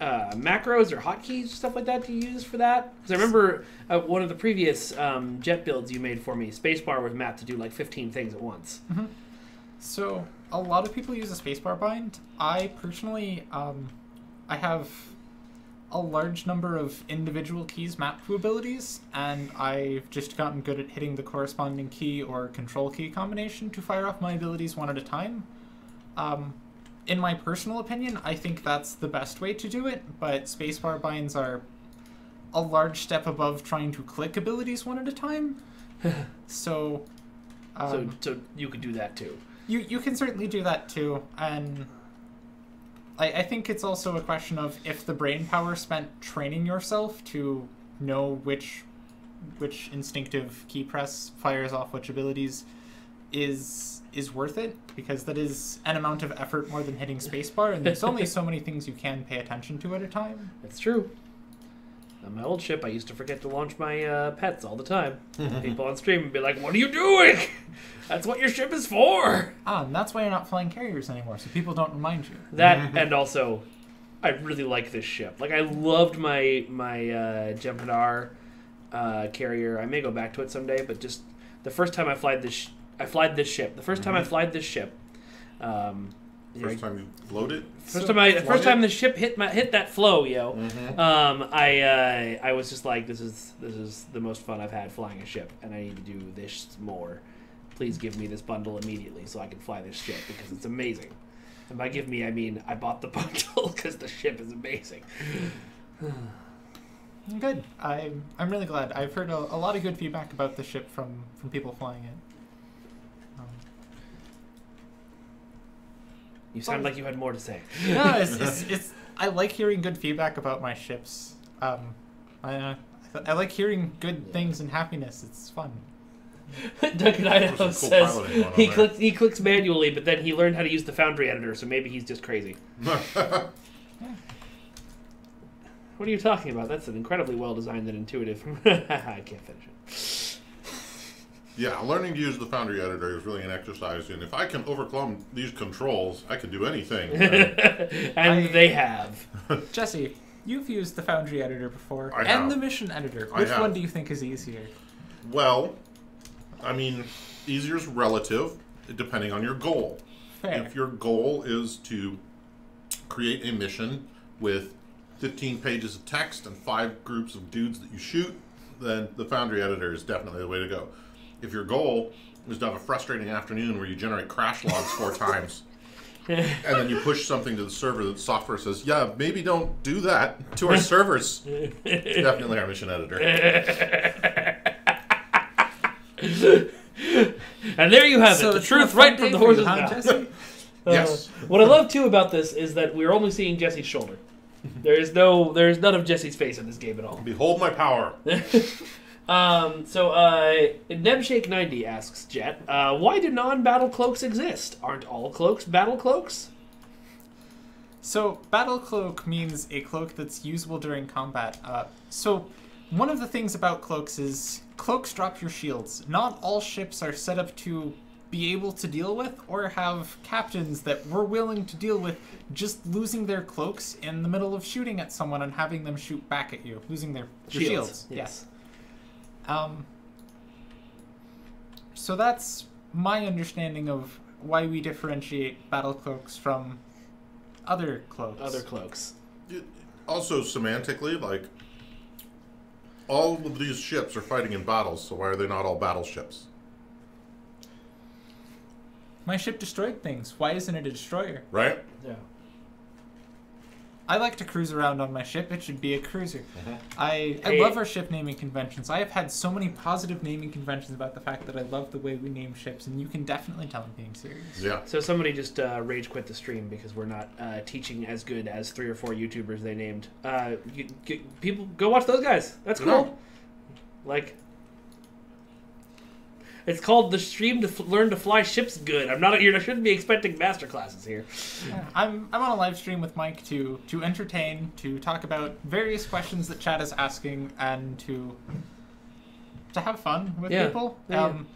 uh, macros or hotkeys, stuff like that, to use for that? Because I remember uh, one of the previous um, Jette builds you made for me, spacebar was mapped to do like 15 things at once. So a lot of people use a spacebar bind. I personally, um, I have a large number of individual keys mapped to abilities, and I've just gotten good at hitting the corresponding key or control key combination to fire off my abilities one at a time. Um, in my personal opinion, I think that's the best way to do it, but spacebar binds are a large step above trying to click abilities one at a time. so, um, so, so you could do that too. You you can certainly do that too, and I, I think it's also a question of if the brain power spent training yourself to know which which instinctive key press fires off which abilities is is worth it because that is an amount of effort more than hitting spacebar and there's only so many things you can pay attention to at a time. That's true. On my old ship, I used to forget to launch my uh, pets all the time. People on stream would be like, "What are you doing? That's what your ship is for." Ah, and that's why you're not flying carriers anymore, so people don't remind you. That and also, I really like this ship. Like I loved my my uh, Jem'Hadar uh, carrier. I may go back to it someday, but just the first time I flied this, sh- I flied this ship. The 1st time I flied this ship. Um, First time you load it. First So- time I, the first Float it? time the ship hit my hit that flow, yo. Mhm. Um, I uh, I was just like, this is this is the most fun I've had flying a ship, and I need to do this more. Please give me this bundle immediately so I can fly this ship because it's amazing. And by give me, I mean I bought the bundle because the ship is amazing. Good. I'm I'm really glad. I've heard a, a lot of good feedback about the ship from from people flying it. Um, You sound like you had more to say. no, it's, it's, it's I like hearing good feedback about my ships. Um, I uh, I like hearing good things and happiness. It's fun. Duncan Idaho cool says piloting going on he clicks he clicks manually, but then he learned how to use the Foundry editor, so maybe he's just crazy. What are you talking about? That's an incredibly well designed and intuitive. I can't finish it. Yeah, learning to use the Foundry editor is really an exercise, and if I can overcome these controls, I can do anything. and I- they have. Jesse, you've used the Foundry editor before, I and have. the Mission editor. I Which have. one do you think is easier? well, I mean, easier is relative, depending on your goal. Fair. If your goal is to create a mission with 15 pages of text and five groups of dudes that you shoot, then the Foundry editor is definitely the way to go. If your goal is to have a frustrating afternoon where you generate crash logs four times, and then you push something to the server that the software says, yeah, maybe don't do that to our servers, it's definitely our mission editor. And there you have it. The it's been a truth right from the for you, horse's huh, mouth. Jesse? Uh, yes. What I love too about this is that we're only seeing Jesse's shoulder. There is no, there is none of Jesse's face in this game at all. Behold my power. Um, so, uh, Nebshake90 asks Jette, uh, why do non-battle cloaks exist? Aren't all cloaks battle cloaks? So, battle cloak means a cloak that's usable during combat. Uh, so, one of the things about cloaks is cloaks drop your shields. Not all ships are set up to be able to deal with, or have captains that we're willing to deal with just losing their cloaks in the middle of shooting at someone and having them shoot back at you, losing their their shields. Yes. Um, so that's my understanding of why we differentiate battle cloaks from other cloaks. Other cloaks. Also, semantically, like all of these ships are fighting in battles, so why are they not all battleships? My ship destroyed things. Why isn't it a destroyer? Right? Yeah. I like to cruise around on my ship. It should be a cruiser. I, I Hey. love our ship naming conventions. I have had so many positive naming conventions about the fact that I love the way we name ships, and you can definitely tell I'm being serious. Yeah. So somebody just uh, rage quit the stream because we're not uh, teaching as good as three or four YouTubers they named. Uh, you, you- people go watch those guys. That's cool. Yeah. Like, it's called the stream to f- learn to fly ships good. I'm not. You're, I shouldn't be expecting master classes here. Yeah, I'm, I'm on a live stream with Mike to to entertain, to talk about various questions that chat is asking, and to to have fun with Yeah, people. yeah. Um,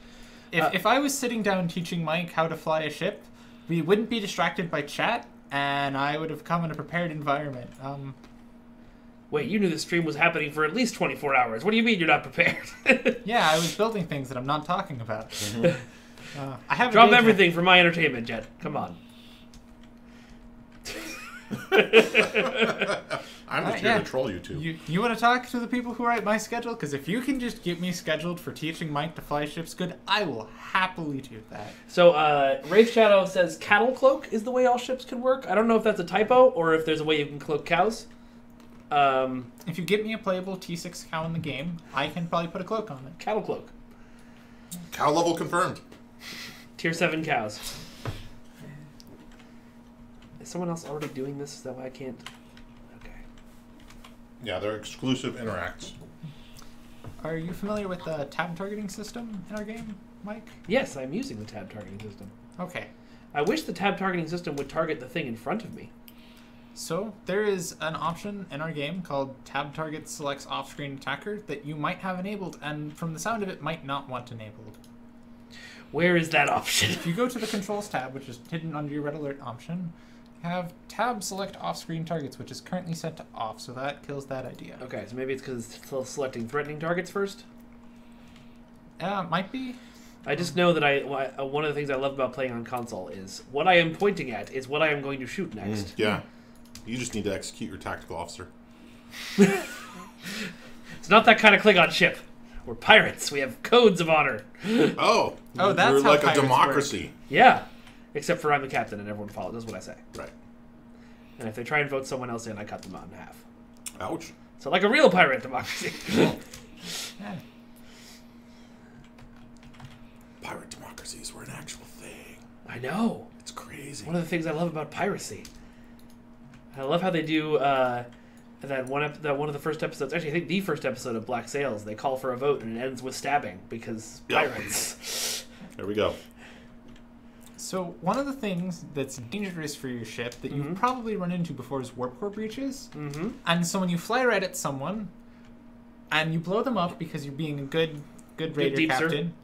if, Uh, if I was sitting down teaching Mike how to fly a ship, we wouldn't be distracted by chat, and I would have come in a prepared environment. Um, Wait, you knew the stream was happening for at least 24 hours. What do you mean you're not prepared? yeah, I was building things that I'm not talking about. Uh, I have Drop everything for my entertainment, Jette. Come on. I'm Uh, just here yeah. to troll you two. You, you want to talk to the people who write my schedule? Because if you can just get me scheduled for teaching Mike to fly ships good, I will happily do that. So, uh, Wraith Shadow says cattle cloak is the way all ships could work. I don't know if that's a typo or if there's a way you can cloak cows. Um, If you get me a playable T6 cow in the game, I can probably put a cloak on it. cattle cloak. Cow level confirmed. Tier 7 cows. Is someone else already doing this? Is that why I can't? Okay. Yeah, they're exclusive interacts. Are you familiar with the tab targeting system in our game, Mike? Yes, I'm using the tab targeting system. Okay. I wish the tab targeting system would target the thing in front of me. So there is an option in our game called tab target selects off-screen attacker that you might have enabled, and from the sound of it, might not want enabled. Where is that option? If you go to the controls tab, which is hidden under your red alert option, you have tab select off-screen targets, which is currently set to off, so that kills that idea. Okay, so maybe it's because it's still selecting threatening targets first. Yeah, Uh, might be. I just know that I uh, one of the things I love about playing on console is what I am pointing at is what I am going to shoot next. Yeah. You just need to execute your tactical officer. It's not that kind of Klingon ship. We're pirates. We have codes of honor. Oh, Oh, that's you're how like a pirates democracy. Yeah, except for I'm the captain and everyone follows. That's what I say. Right. And if they try and vote someone else in, I cut them out in half. Ouch. So like a real pirate democracy. Yeah. Pirate democracies were an actual thing. I know. It's crazy. One of the things I love about piracy. I love how they do uh, that one ep- that one of the first episodes. Actually, I think the first episode of Black Sails. They call for a vote and it ends with stabbing because Yep. pirates. There we go. So one of the things that's dangerous for your ship that Mhm. you've probably run into before is warp core breaches. mm-hmm. And so when you fly right at someone, and you blow them up because you're being a good, good raider deepster. captain.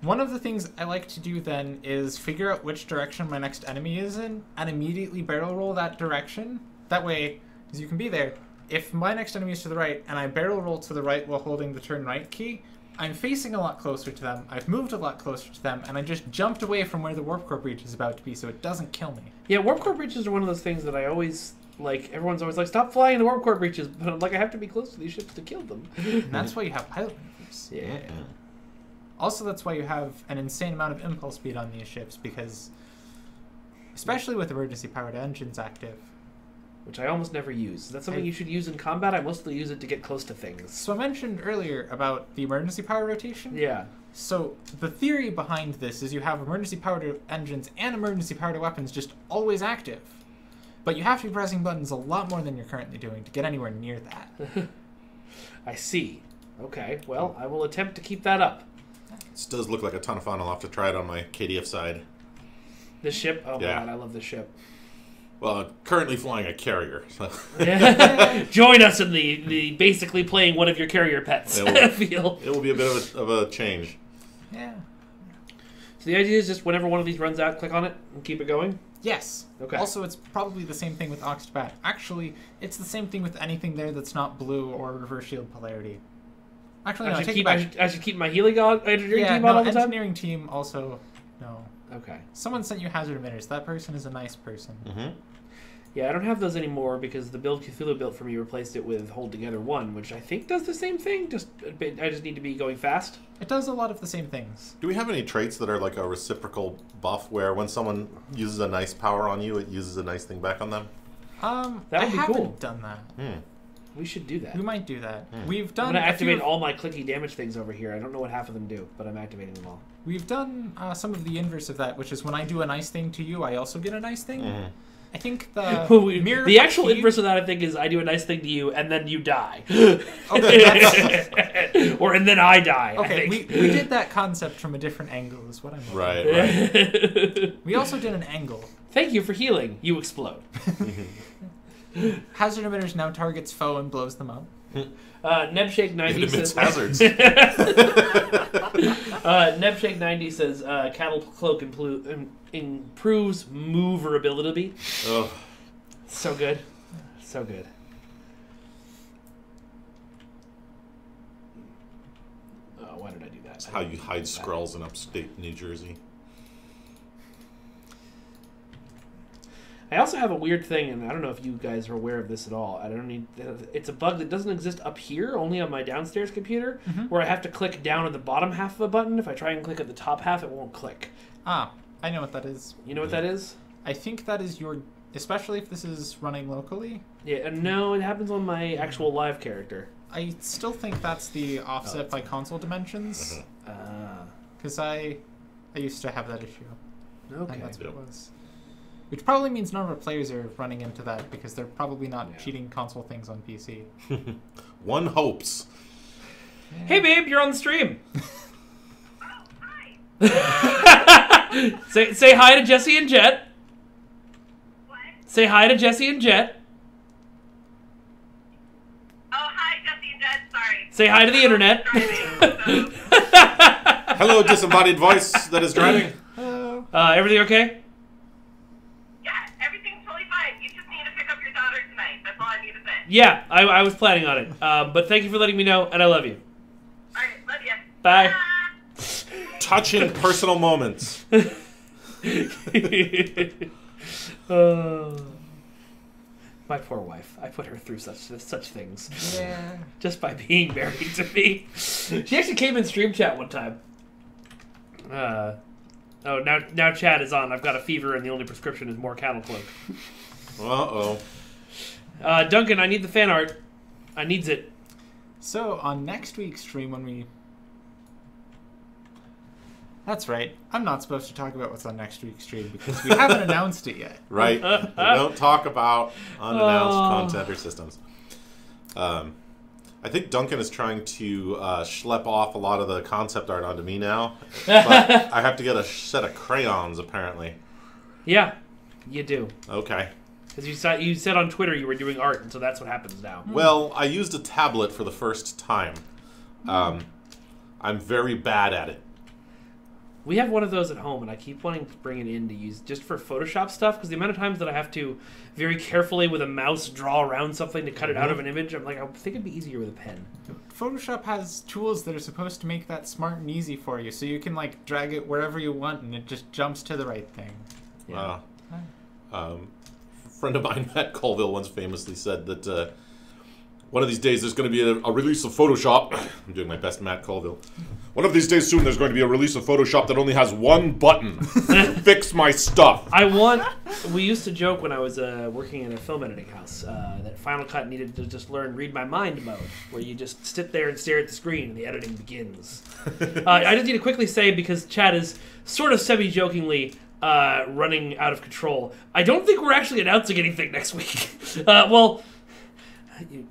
One of the things I like to do then is figure out which direction my next enemy is in, and immediately barrel roll that direction. That way, as you can be there. If my next enemy is to the right, and I barrel roll to the right while holding the turn right key, I'm facing a lot closer to them. I've moved a lot closer to them, and I just jumped away from where the warp core breach is about to be, so it doesn't kill me. Yeah, warp core breaches are one of those things that I always like. Everyone's always like, "Stop flying the warp core breaches," but I'm like, I have to be close to these ships to kill them. And that's why you have pilot maneuvers. yeah. Also, that's why you have an insane amount of impulse speed on these ships because, especially with emergency powered engines active. Which I almost never use. Is that something I- you should use in combat? I mostly use it to get close to things. So I mentioned earlier about the emergency power rotation. Yeah. So the theory behind this is you have emergency powered engines and emergency powered weapons just always active. But you have to be pressing buttons a lot more than you're currently doing to get anywhere near that. I see. Okay. Well, I will attempt to keep that up. This does look like a ton of fun. I'll have to try it on my KDF side. This ship. Oh Yeah. my god, I love this ship. Well, I'm currently flying a carrier. So Join us in the, the basically playing one of your carrier pets Yeah, well- feel. it will be a bit of a, of a change. Yeah. So the idea is just whenever one of these runs out, click on it and keep it going. Yes. Okay. Also, it's probably the same thing with Oxbat. Actually, it's the same thing with anything there that's not blue or reverse shield polarity. Actually, no, I I should keep. I should, I should keep my healing engineering yeah, team no, on all the time. engineering team also no. Okay. Someone sent you hazard emitters. That person is a nice person. Mm-hmm. Yeah, I don't have those anymore because the build Cthulhu built for me replaced it with Hold Together One, which I think does the same thing. Just a bit, I just need to be going fast. It does a lot of the same things. Do we have any traits that are like a reciprocal buff where when someone uses a nice power on you, it uses a nice thing back on them? Um, That I be haven't cool. done that. Hmm. We should do that. We might do that. Hmm. We've I'm done. gonna activate all my clicky damage things over here. I don't know what half of them do, but I'm activating them all. We've done uh, some of the inverse of that, which is when I do a nice thing to you, I also get a nice thing. Mhm. I think the We- mirror the actual Hakeem- inverse of that, I think, is I do a nice thing to you and then you die, Okay, that's- or and then I die. I Okay, think. we, we did that concept from a different angle, is what I'm. looking Right, at. right. We also did an angle. Thank you for healing. You explode. Hazard emitters now targets foe and blows them up. Uh, Nebshake90 It says. hazards. uh, Nebshake90 says uh, Cattle Cloak implu- im- improves moverability. Ugh. So good. So good. Oh, why did I do that? That's how you hide scrolls in upstate New Jersey. I also have a weird thing, and I don't know if you guys are aware of this at all. I don't need. It's a bug that doesn't exist up here, only on my downstairs computer, Mhm. where I have to click down at the bottom half of a button. If I try and click at the top half, it won't click. Ah, I know what that is. You know what that is? I think that is your, especially if this is running locally. Yeah, and no, it happens on my actual live character. I still think that's the offset that's by console dimensions, Mhm. Ah, because I, I used to have that issue. okay. And that's what it was. Which probably means none of our players are running into that because they're probably not Yeah. cheating console things on PC. One hopes. Hey, babe, you're on the stream. Oh, say say hi to Jesse and Jette. What? Say hi to Jesse and Jette. Oh, hi, Jesse and Jette. Sorry. Say hi to the internet. Hello, disembodied voice that is driving. Hello. uh, everything okay? yeah, everything's totally fine. You just need to pick up your daughter tonight. That's all I need to say. Yeah, I, I was planning on it. Um, but thank you for letting me know, and I love you. All right, love you. Bye. Touching personal moments. Uh, my poor wife. I put her through such such things Yeah. just by being married to me. She actually came in stream chat one time. Uh, oh, now now chat is on. I've got a fever, and the only prescription is more cattle cloak. Uh oh. Uh, Duncan, I need the fan art. I needs it. So on next week's stream when we That's right. I'm not supposed to talk about what's on next week's stream because we haven't announced it yet. Right. we don't talk about unannounced Oh. content or systems. Um, I think Duncan is trying to uh, schlep off a lot of the concept art onto me now. But I have to get a set of crayons, apparently. Yeah, you do. Okay. Because you said you said on Twitter you were doing art, and so that's what happens now. Well, I used a tablet for the first time. Um, I'm very bad at it. We have one of those at home, and I keep wanting to bring it in to use just for Photoshop stuff. Because the amount of times that I have to very carefully with a mouse draw around something to cut it out of an image, I'm like, I think it'd be easier with a pen. Photoshop has tools that are supposed to make that smart and easy for you, so you can like drag it wherever you want and it just jumps to the right thing. Yeah. Uh, um, a friend of mine, Matt Colville, once famously said that uh, one of these days there's going to be a, a release of Photoshop. I'm doing my best, Matt Colville. One of these days soon, there's going to be a release of Photoshop that only has one button. Fix my stuff. I want. We used to joke when I was uh, working in a film editing house uh, that Final Cut needed to just learn read my mind mode, where you just sit there and stare at the screen and the editing begins. uh, I just need to quickly say because Chad is sort of semi-jokingly uh, running out of control. I don't think we're actually announcing anything next week. uh, well,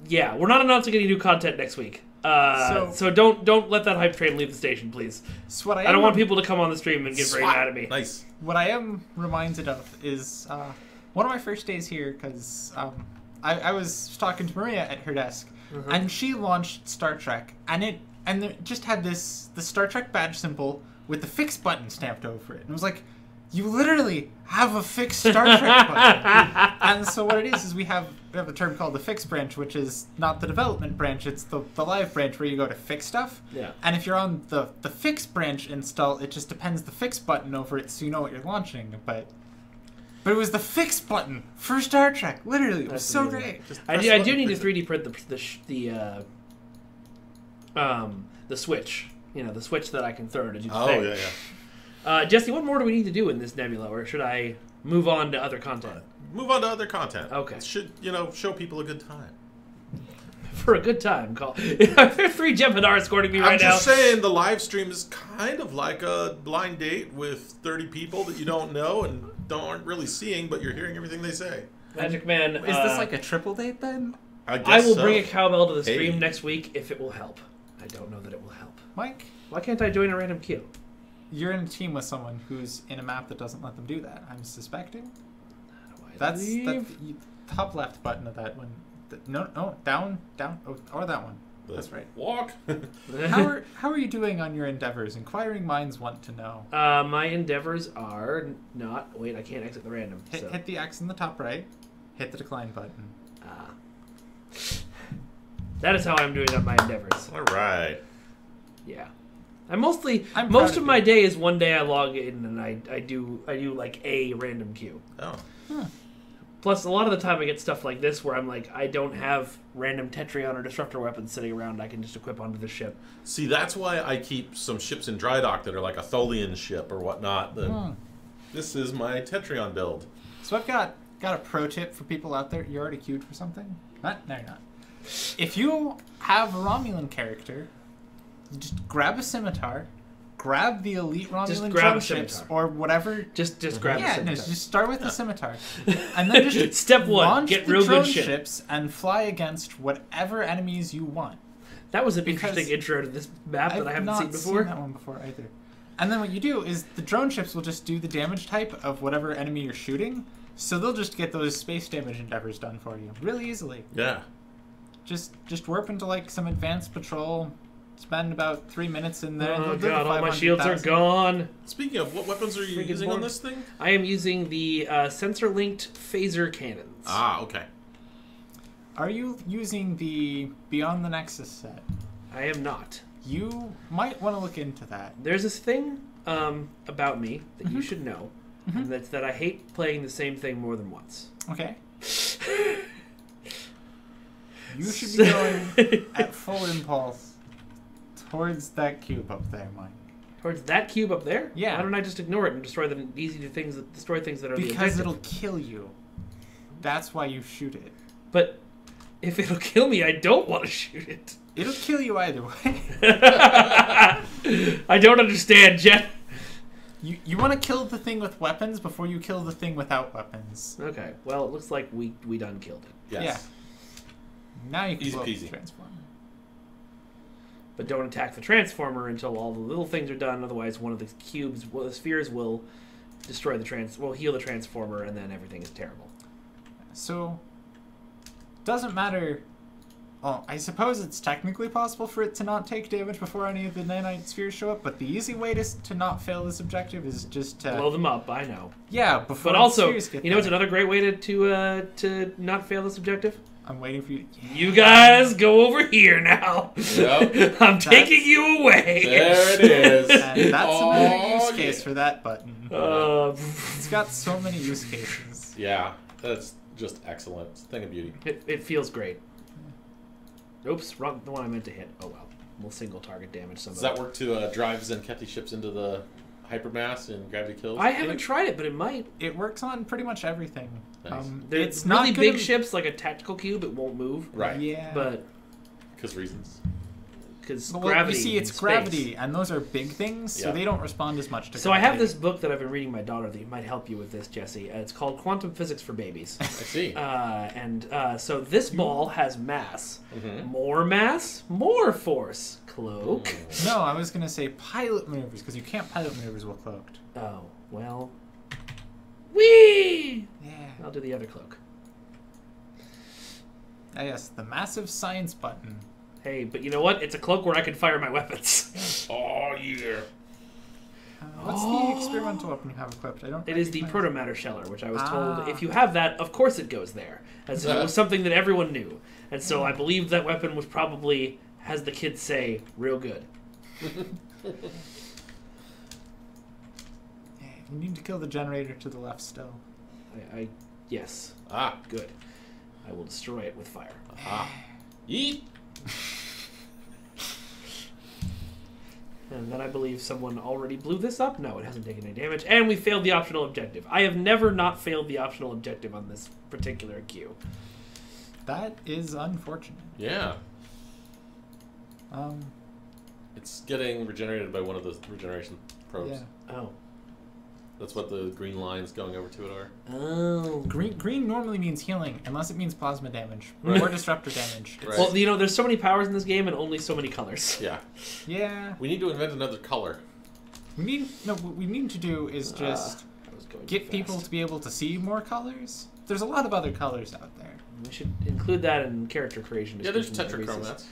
yeah, we're not announcing any new content next week. Uh, so, So- don't don't let that hype train leave the station, please. So what I, I don't want people to come on the stream and get very mad at me. Nice. what I am reminded of is uh, one of my first days here because um, I, I was talking to Maria at her desk, and she launched Star Trek, and it and it just had this the Star Trek badge symbol with the fix button stamped over it. And it was like, you literally have a fixed Star Trek button. and so what it is is we have we have a term called the fix branch, which is not the development branch, it's the, the live branch where you go to fix stuff. Yeah. And if you're on the the fix branch install, it just depends the fix button over it so you know what you're launching. But but it was the fix button for Star Trek. Literally, it was That's so amazing. great. Just I do, I do need to 3D print the the sh- the uh, um the switch. You know, the switch that I can throw to do the Oh thing. yeah, yeah. Uh, Jesse, what more do we need to do in this nebula, or should I move on to other content Move on to other content. Okay. Should you know show people a good time? for a good time? Call. Are there three Gemini escorting me right now. I'm just now? saying the live stream is kind of like a blind date with 30 people that you don't know and don't aren't really seeing, but you're hearing everything they say. Magic Man. Is uh, this like a triple date then? I, guess I will so. bring a cowbell to the stream Hey. next week if it will help. I don't know that it will help. Mike, Why can't I join a random queue? You're in a team with someone who's in a map that doesn't let them do that. I'm suspecting. Do That's leave? that's the top left button of that one. Th- No, no, down, down, oh, or that one. The That's right. Walk. How are how are you doing on your endeavors? Inquiring minds want to know. Uh, my endeavors are not. Wait, I can't exit the random. Hit, so. hit the X in the top right. Hit the decline button. Ah. That is how I'm doing on my endeavors. All right. Yeah. I mostly I'm most of of my day is one day I log in and I, I do I do like a random queue. Oh. Plus a lot of the time I get stuff like this where I'm like I don't have random Tetrion or disruptor weapons sitting around I can just equip onto the ship. See, that's why I keep some ships in dry dock that are like a Tholian ship or whatnot. That Hmm. This is my Tetrion build. So I've got got a pro tip for people out there. You're already queued for something? Not, no, you're not. If you have a Romulan character, you just grab a scimitar, grab the elite Romulan grab drone ships or whatever. Just just uh-huh. grab yeah, the no, scimitar. just start with the scimitar, and then just Step one, launch get the real good drone ships and fly against whatever enemies you want. That was an because interesting intro to this map that I haven't not seen before. that one before either. And then what you do is the drone ships will just do the damage type of whatever enemy you're shooting, so they'll just get those space damage endeavors done for you really easily. Yeah. Just just warp into like some advanced patrol, spend about three minutes in there. and Oh they'll do the god, all my shields are gone. Speaking of, what weapons are you Freaking using on this thing? I am using the uh, sensor-linked phaser cannons. Ah, okay. Are you using the Beyond the Nexus set? I am not. You might want to look into that. There's this thing um, about me that Mm-hmm. you should know, and that's that I hate playing the same thing more than once. Okay. You should be going at full impulse towards that cube up there, Mike. Towards that cube up there? Yeah. Why don't I just ignore it and destroy the easy to things that destroy things that are the Because objective? it'll kill you. That's why you shoot it. But if it'll kill me, I don't want to shoot it. It'll kill you either way. I don't understand, Jette. You you want to kill the thing with weapons before you kill the thing without weapons. Okay, well, it looks like we we done killed it. Yes. Now you can Easy blow the peasy. transformer. But don't attack the transformer until all the little things are done. Otherwise, one of the cubes, well, the spheres will destroy the trans, will heal the transformer, and then everything is terrible. So doesn't matter. Well, I suppose it's technically possible for it to not take damage before any of the nanite spheres show up, but the easy way to, to not fail this objective is just to Blow them up, I know. yeah. Before But the also, spheres get you know what's there. another great way to to uh, to not fail this objective? I'm waiting for you. You guys go over here now. Yep. I'm taking you away. There it is. And that's another Oh, use case yeah. for that button. Uh, It's got so many use cases. Yeah, that's just excellent. It's a thing of beauty. it, it feels great. Oops, wrong. The one I meant to hit. Oh well. We'll single target damage some Does that work to uh, drive Zenkethi ships into the hypermass and gravity kills? I haven't tried it, but it might. It works on pretty much everything. Nice. Um, They're it's really not big gonna- ships, like a tactical cube. It won't move. Right. Yeah. But Because reasons. Because well, gravity. you see, it's space. gravity, and those are big things, so Yeah. they don't respond as much to. So I have this book that I've been reading my daughter that might help you with this, Jesse. Uh, it's called Quantum Physics for Babies. I see. Uh, and uh, so this ball has mass. Mhm. More mass, more force. Cloak. No, I was gonna say pilot maneuvers because you can't pilot maneuvers while cloaked. Oh, well. Whee! Yeah. I'll do the other cloak. Ah, yes, the massive science button. Hey, but you know what? It's a cloak where I can fire my weapons. Oh, yeah. What's the experimental weapon you have equipped? I don't. It is the recognize- protomatter sheller, which I was Ah. told if you have that, of course it goes there. And so it was something that everyone knew. And so I believe that weapon was probably, as the kids say, real good. Yeah, you need to kill the generator to the left still. I, I yes, Ah, good. I will destroy it with fire. aha. Yeet. And then I believe someone already blew this up. No, it hasn't taken any damage. And we failed the optional objective. I have never not failed the optional objective on this particular queue. That is unfortunate. Yeah. Um, It's getting regenerated by one of the regeneration probes. yeah. Oh. That's what the green lines going over to it are. Oh. Green green normally means healing, unless it means plasma damage Right. or disruptor damage. Right. Well, you know, there's so many powers in this game and only so many colors. Yeah. Yeah. We need to invent another color. We need no. What we need to do is ah, just I was going too get people to be able to see more colors. There's a lot of other colors out there. We should include that in character creation. Yeah, there's descriptions and releases.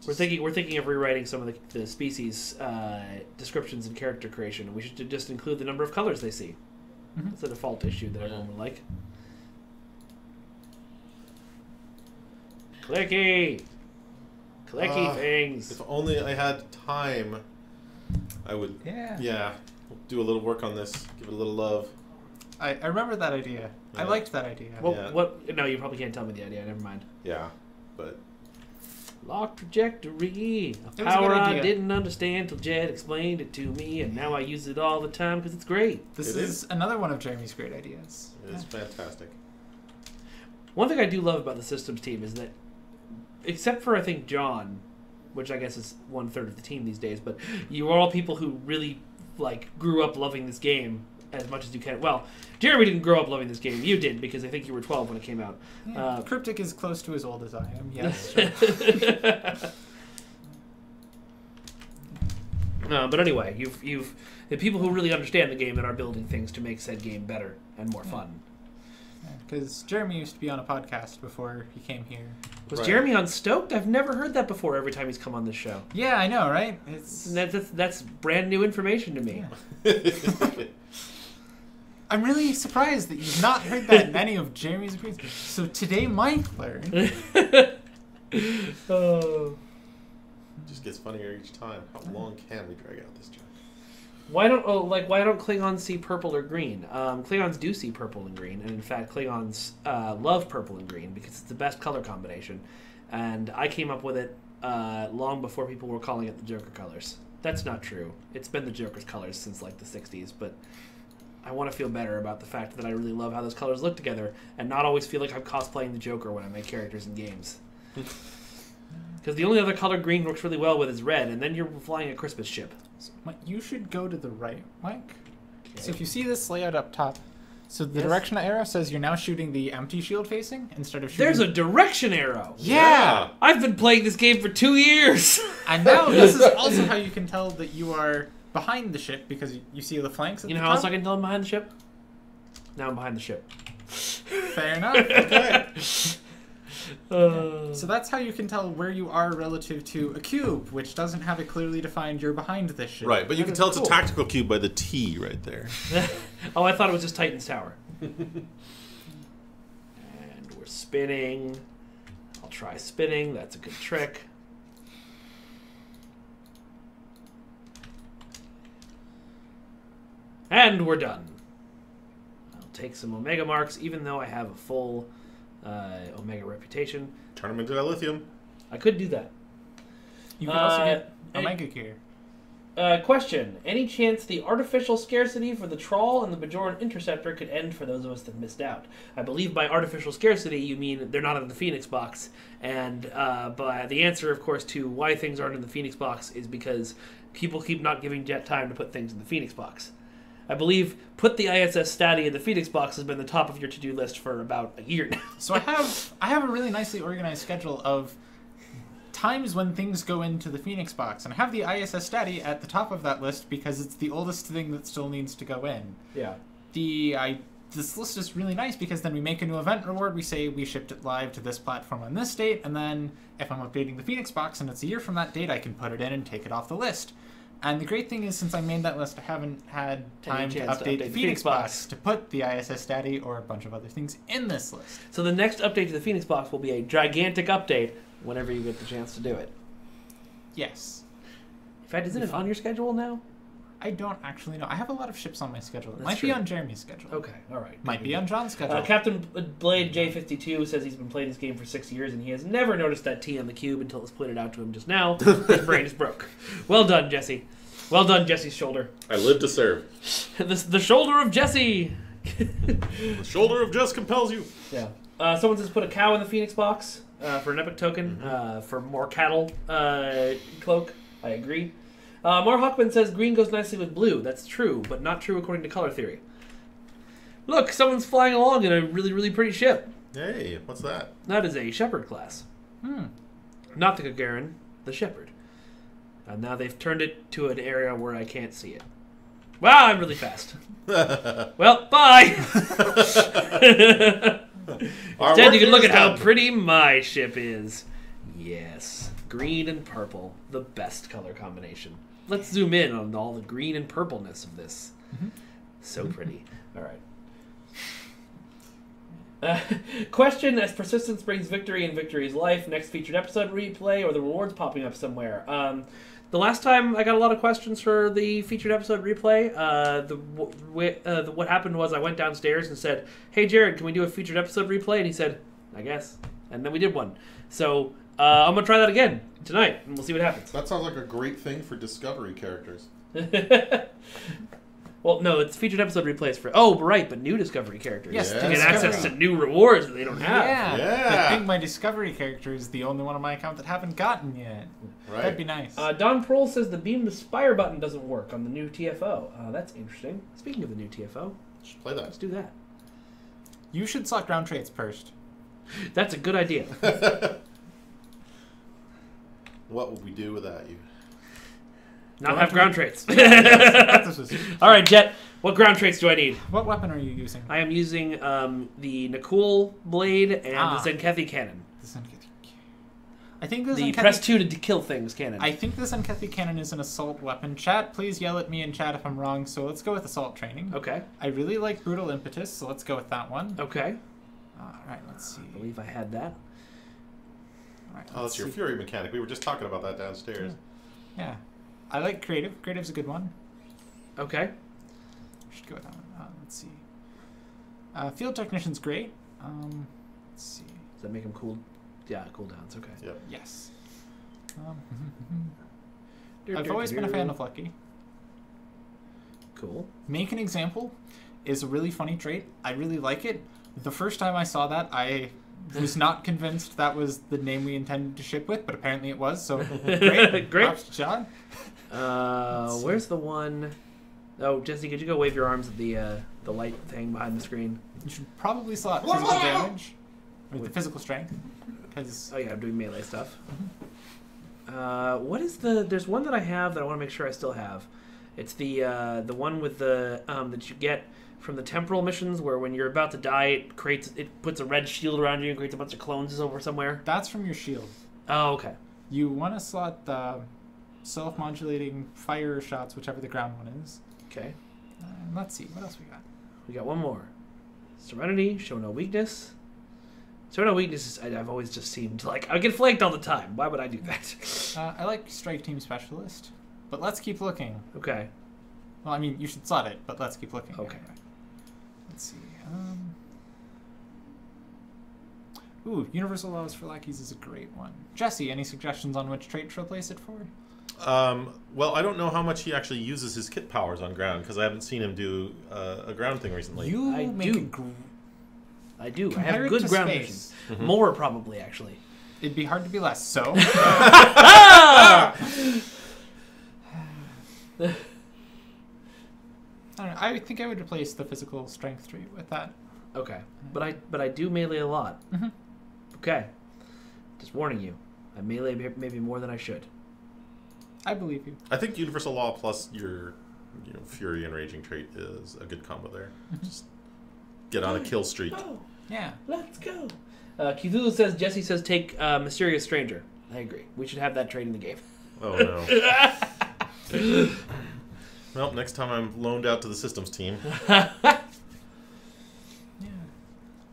Tetrachromats. We're thinking we're thinking of rewriting some of the, the species uh, descriptions and character creation. We should just include the number of colors they see. Mhm. That's a default issue that everyone would like. Clicky, clicky Ah, things. If only I had time, I would. Yeah. Yeah. Do a little work on this. Give it a little love. I, I remember that idea. I liked that idea. Well, yeah. what? No, you probably can't tell me the idea. Never mind. Yeah. But Lock trajectory, a It was a good power I didn't understand till Jette explained it to me, and now I use it all the time because it's great. this It is, is. another one of Jeremy's great ideas. it's fantastic. One thing I do love about the systems team is that, except for I think John, which I guess is one third of the team these days, but you are all people who really like grew up loving this game as much as you can. Well, Jeremy didn't grow up loving this game. You did because I think you were 12 when it came out. Yeah. Uh, Cryptic is close to as old as I am. Yes. sure. no, but anyway, you've you've the people who really understand the game and are building things to make said game better and more fun. Because Jeremy used to be on a podcast before he came here. Was Right. Jeremy on Stoked? I've never heard that before. Every time he's come on this show, Yeah, I know, right? It's. that, that's that's brand new information to me. I'm really surprised that you've not heard that in any of Jeremy's opinions. So today, Mike learned. oh. just gets funnier each time. How long can we drag out this joke? Why don't oh like why don't Klingons see purple or green? Um, Klingons do see purple and green, and in fact Klingons uh, love purple and green because it's the best color combination. And I came up with it uh, long before people were calling it the Joker colors. That's not true. It's been the Joker's colors since like the '60s, but I want to feel better about the fact that I really love how those colors look together, and not always feel like I'm cosplaying the Joker when I make characters in games. Because the only other color green works really well with is red, and then you're flying a Christmas ship. Mike, you should go to the right, Mike. So if you see this layout up top, so the Yes. direction arrow says you're now shooting the empty shield facing instead of shooting. There's a direction arrow. yeah. I've been playing this game for two years. And now this is also how you can tell that you are behind the ship because you- you see the flanks. At you know the how else. I can tell I'm behind the ship? Now I'm behind the ship. Fair enough. Okay. Uh, So that's how you can tell where you are relative to a cube, which doesn't have it clearly defined you're behind this ship. Right, but you That can is tell it's a tactical cube by the T right there. oh, I thought it was just Titan's Tower. and we're spinning. I'll try spinning. That's a good trick. And we're done. I'll take some Omega marks, even though I have a full uh, Omega reputation. Turn them into dilithium. I could do that. You can also Uh, get and- Omega gear. Uh, question: Any chance the artificial scarcity for the Trawl and the Bajoran Interceptor could end for those of us that missed out? I believe by artificial scarcity you mean they're not in the Phoenix box, and uh, by the answer, of course, to why things aren't in the Phoenix box is because people keep not giving Jette time to put things in the Phoenix box. I believe put the ISS Statty in the Phoenix box has been the top of your to-do list for about a year now. So I have I have a really nicely organized schedule of times when things go into the Phoenix box, and I have the ISS Statty at the top of that list because it's the oldest thing that still needs to go in. Yeah. The I this list is really nice because then we make a new event reward. We say we shipped it live to this platform on this date, and then if I'm updating the Phoenix box and it's a year from that date, I can put it in and take it off the list. And the great thing is, since I made that list, I haven't had time to update, to update the Phoenix box. box. to put the ISS Daddy or a bunch of other things in this list. So the next update to the Phoenix box will be a gigantic update whenever you get the chance to do it. Yes. In fact, isn't it on your schedule now? I don't actually know. I have a lot of ships on my schedule. It That's might be on Jeremy's schedule. Okay, all right. Might be on John's schedule. Uh, Captain Blade J52 says he's been playing this game for six years and he has never noticed that T on the cube until it was pointed out to him just now. His brain is broke. Well done, Jesse. Well done, Jesse's shoulder. I live to serve. the, the shoulder of Jesse. The shoulder of just compels you. Yeah. Uh, someone says put a cow in the Phoenix box uh, for an epic token Mm-hmm. uh, for more cattle uh, cloak. I agree. Uh, Mar Hockman says green goes nicely with blue. That's true, but not true according to color theory. Look, someone's flying along in a really, really pretty ship. Hey, what's that? That is a Shepard class. Hmm. Not the Gagarin, the Shepard. And now they've turned it to an area where I can't see it. Wow, I'm really fast. well, bye! Our Instead, you can look at how pretty my ship is. Yes. Green and purple, the best color combination. Let's zoom in on all the green and purpleness of this. So pretty. All right. Uh, question as persistence brings victory and victory is life next featured episode replay or the rewards popping up somewhere um, the last time i got a lot of questions for the featured episode replay uh, the, w- w- uh, the what happened was i went downstairs and said hey jared can we do a featured episode replay and he said i guess and then we did one so uh, i'm gonna try that again tonight and we'll see what happens That sounds like a great thing for Discovery characters. well no it's featured episode replays for oh right but new discovery characters Yes, to get access to new rewards that they don't have Yeah. Yeah. I think my Discovery character is the only one on my account that haven't gotten yet. Right. That'd be nice. Uh, Don Prohl says the beam to spire button doesn't work on the new TFO. Uh, that's interesting. Speaking of the new TFO, Should play that. let's do that. you should select ground traits first. That's a good idea. What would we do without you? Not have ground traits. That's All right, Jette. What ground traits do I need? what weapon are you using? I am using um, the Na'kuhl blade and Ah. the Zenkethi cannon. The Zenkethi- I think the, The Zenkethi- press two to d- kill things cannon. I think the Zenkethi cannon is an assault weapon. Chat, please yell at me in chat if I'm wrong. So let's go with assault training. Okay. I really like brutal impetus, so let's go with that one. Okay. All right, let's see. I believe I had that. All right, Oh, let's that's your see. Fury mechanic. We were just talking about that downstairs. Yeah, I like creative. Creative's a good one. Okay. Should go with that one. Uh, let's see. Uh, field technician's great. Um, let's see. Does that make him cool? Yeah, cool cooldowns. Okay. Yep. Yes. Um, I've always been a fan of Lucky. Cool. Make an example is a really funny trait. I really like it. The first time I saw that, I was not convinced that was the name we intended to ship with, but apparently it was. So great, Great. Props to John. Uh, where's the one? Oh, Jesse, could you go wave your arms at the uh, the light thing behind the screen? You should probably slot physical damage with the physical strength, because Oh yeah, I'm doing melee stuff. Uh, what is the? There's one that I have that I want to make sure I still have. It's the uh, the one with the um, that you get from the temporal missions, where when you're about to die, it creates it puts a red shield around you and creates a bunch of clones over somewhere. that's from your shield. Oh, okay. You want to slot the self-modulating fire shots, whichever the ground one is. Okay. Uh, let's see, what else we got? We got one more. Serenity, show no weakness. Show no weakness. Is, I, I've always just seemed like I get flanked all the time. Why would I do that? Uh, I like strike team specialist, but let's keep looking. okay. Well, I mean, you should slot it, but let's keep looking. Okay. anyway. Let's see. Um... Ooh, Universal Laws for Lackeys is a great one. Jesse, any suggestions on which trait to replace it for? Um, well, I don't know how much he actually uses his kit powers on ground because I haven't seen him do uh, a ground thing recently. You I make do. gr- I do. I have good to ground space. missions. Mm-hmm. More probably, actually. It'd be hard to be less. So! I, don't know, I think I would replace the physical strength trait with that. okay, but I but I do melee a lot. Mhm. Okay, just warning you. I melee maybe more than I should. I believe you. I think Universal Law plus your you know, Fury and Raging trait is a good combo there. Just get on a kill streak. Oh, Yeah. let's go. Uh, Cthulhu says Jesse says take uh, Mysterious Stranger. I agree. We should have that trait in the game. Oh no. Well, next time I'm loaned out to the systems team. Yeah.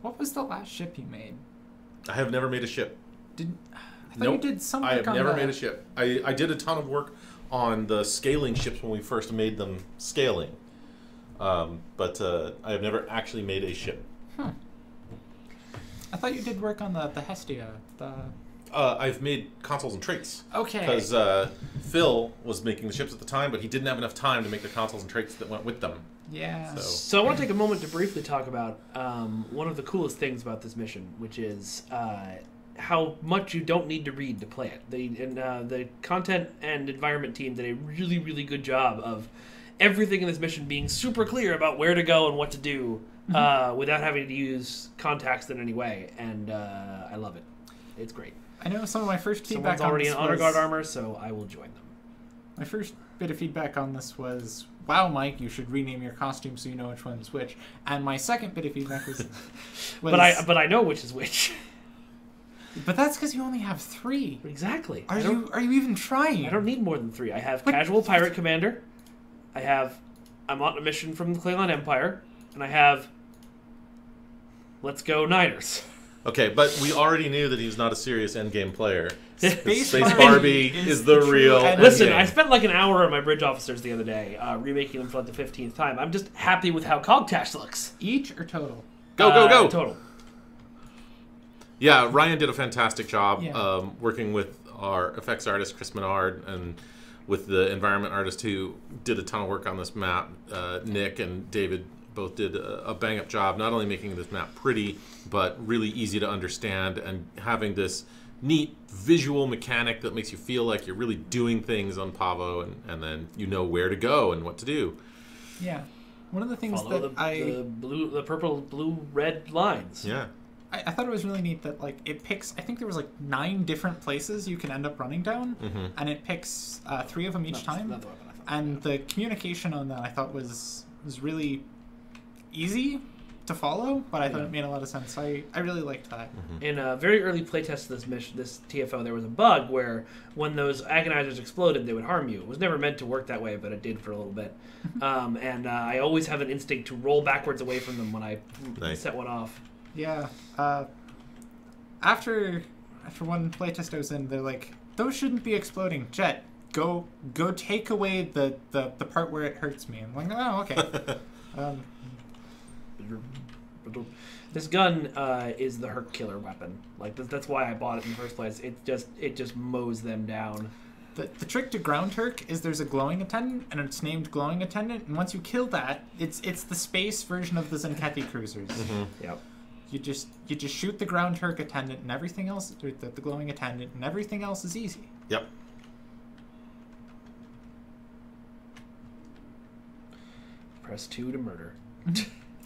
What was the last ship you made? I have never made a ship. Did I thought Nope. you did some I have never the- made a ship. I, I did a ton of work on the scaling ships when we first made them scaling. Um, but uh, I have never actually made a ship. Hmm. I thought you did work on the the Hestia. The Uh, I've made consoles and traits. okay. Because uh, Phil was making the ships at the time, but he didn't have enough time to make the consoles and traits that went with them. yeah. So- So I want to take a moment to briefly talk about um, one of the coolest things about this mission, which is uh, how much you don't need to read to play it. The and uh, the content and environment team did a really really good job of everything in this mission being super clear about where to go and what to do uh, without having to use context in any way, and uh, I love it. It's great. I know some of my first feedback Someone's on already this in honor was- guard armor, so I will join them. My first bit of feedback on this was, "Wow, Mike, you should rename your costume so you know which one's which." And my second bit of feedback was, was But I but I know which is which. but that's because you only have three. exactly. Are you are you even trying? I don't need more than three. I have What? casual pirate commander. I have I'm on a mission from the Klingon Empire, and I have Let's go Niners. Okay, but we already knew that he's not a serious endgame player. Space, Space Barbie Barbie is is the true real endgame. Listen, I spent like an hour on my bridge officers the other day, uh, remaking them for like the fifteenth time. I'm just happy with how Cogtash looks. Each or total? Go, go, Uh, go! Total. Yeah, Ryan did a fantastic job Yeah. um, working with our effects artist Chris Menard and with the environment artist who did a ton of work on this map. Uh, Nick and David both did a, a bang up job, not only making this map pretty, but really easy to understand and having this neat visual mechanic that makes you feel like you're really doing things on Pavo and, and then you know where to go and what to do. Yeah. One of the things Follow that the, I, the blue, the purple, blue, red lines. Yeah. I I thought it was really neat that like it picks. I think there was like nine different places you can end up running down, Mhm. and it picks uh, three of them each Not- time. not the weapon I thought. and the communication on that I thought was was really easy to follow, but I thought it made a lot of sense. I, I really liked that. in a very early playtest of this mission, this TFO, there was a bug where when those agonizers exploded, they would harm you. It was never meant to work that way, but it did for a little bit. um, and uh, I always have an instinct to roll backwards away from them when I Nice. set one off. Yeah. Uh, after after one playtest I was in, they're like, those shouldn't be exploding. Jette, go go take away the, the, the part where it hurts me. I'm like, oh okay. um, This gun uh, is the Hur'q killer weapon. Like that's, that's why I bought it in the first place. It just it just mows them down. the, the trick to ground Turk is there's a glowing attendant, and it's named glowing attendant. And once you kill that, it's it's the space version of the Zenkethi cruisers. Yep. You just you just shoot the ground Turk attendant, and everything else, or the, the glowing attendant, and everything else is easy. Yep. Press two to murder.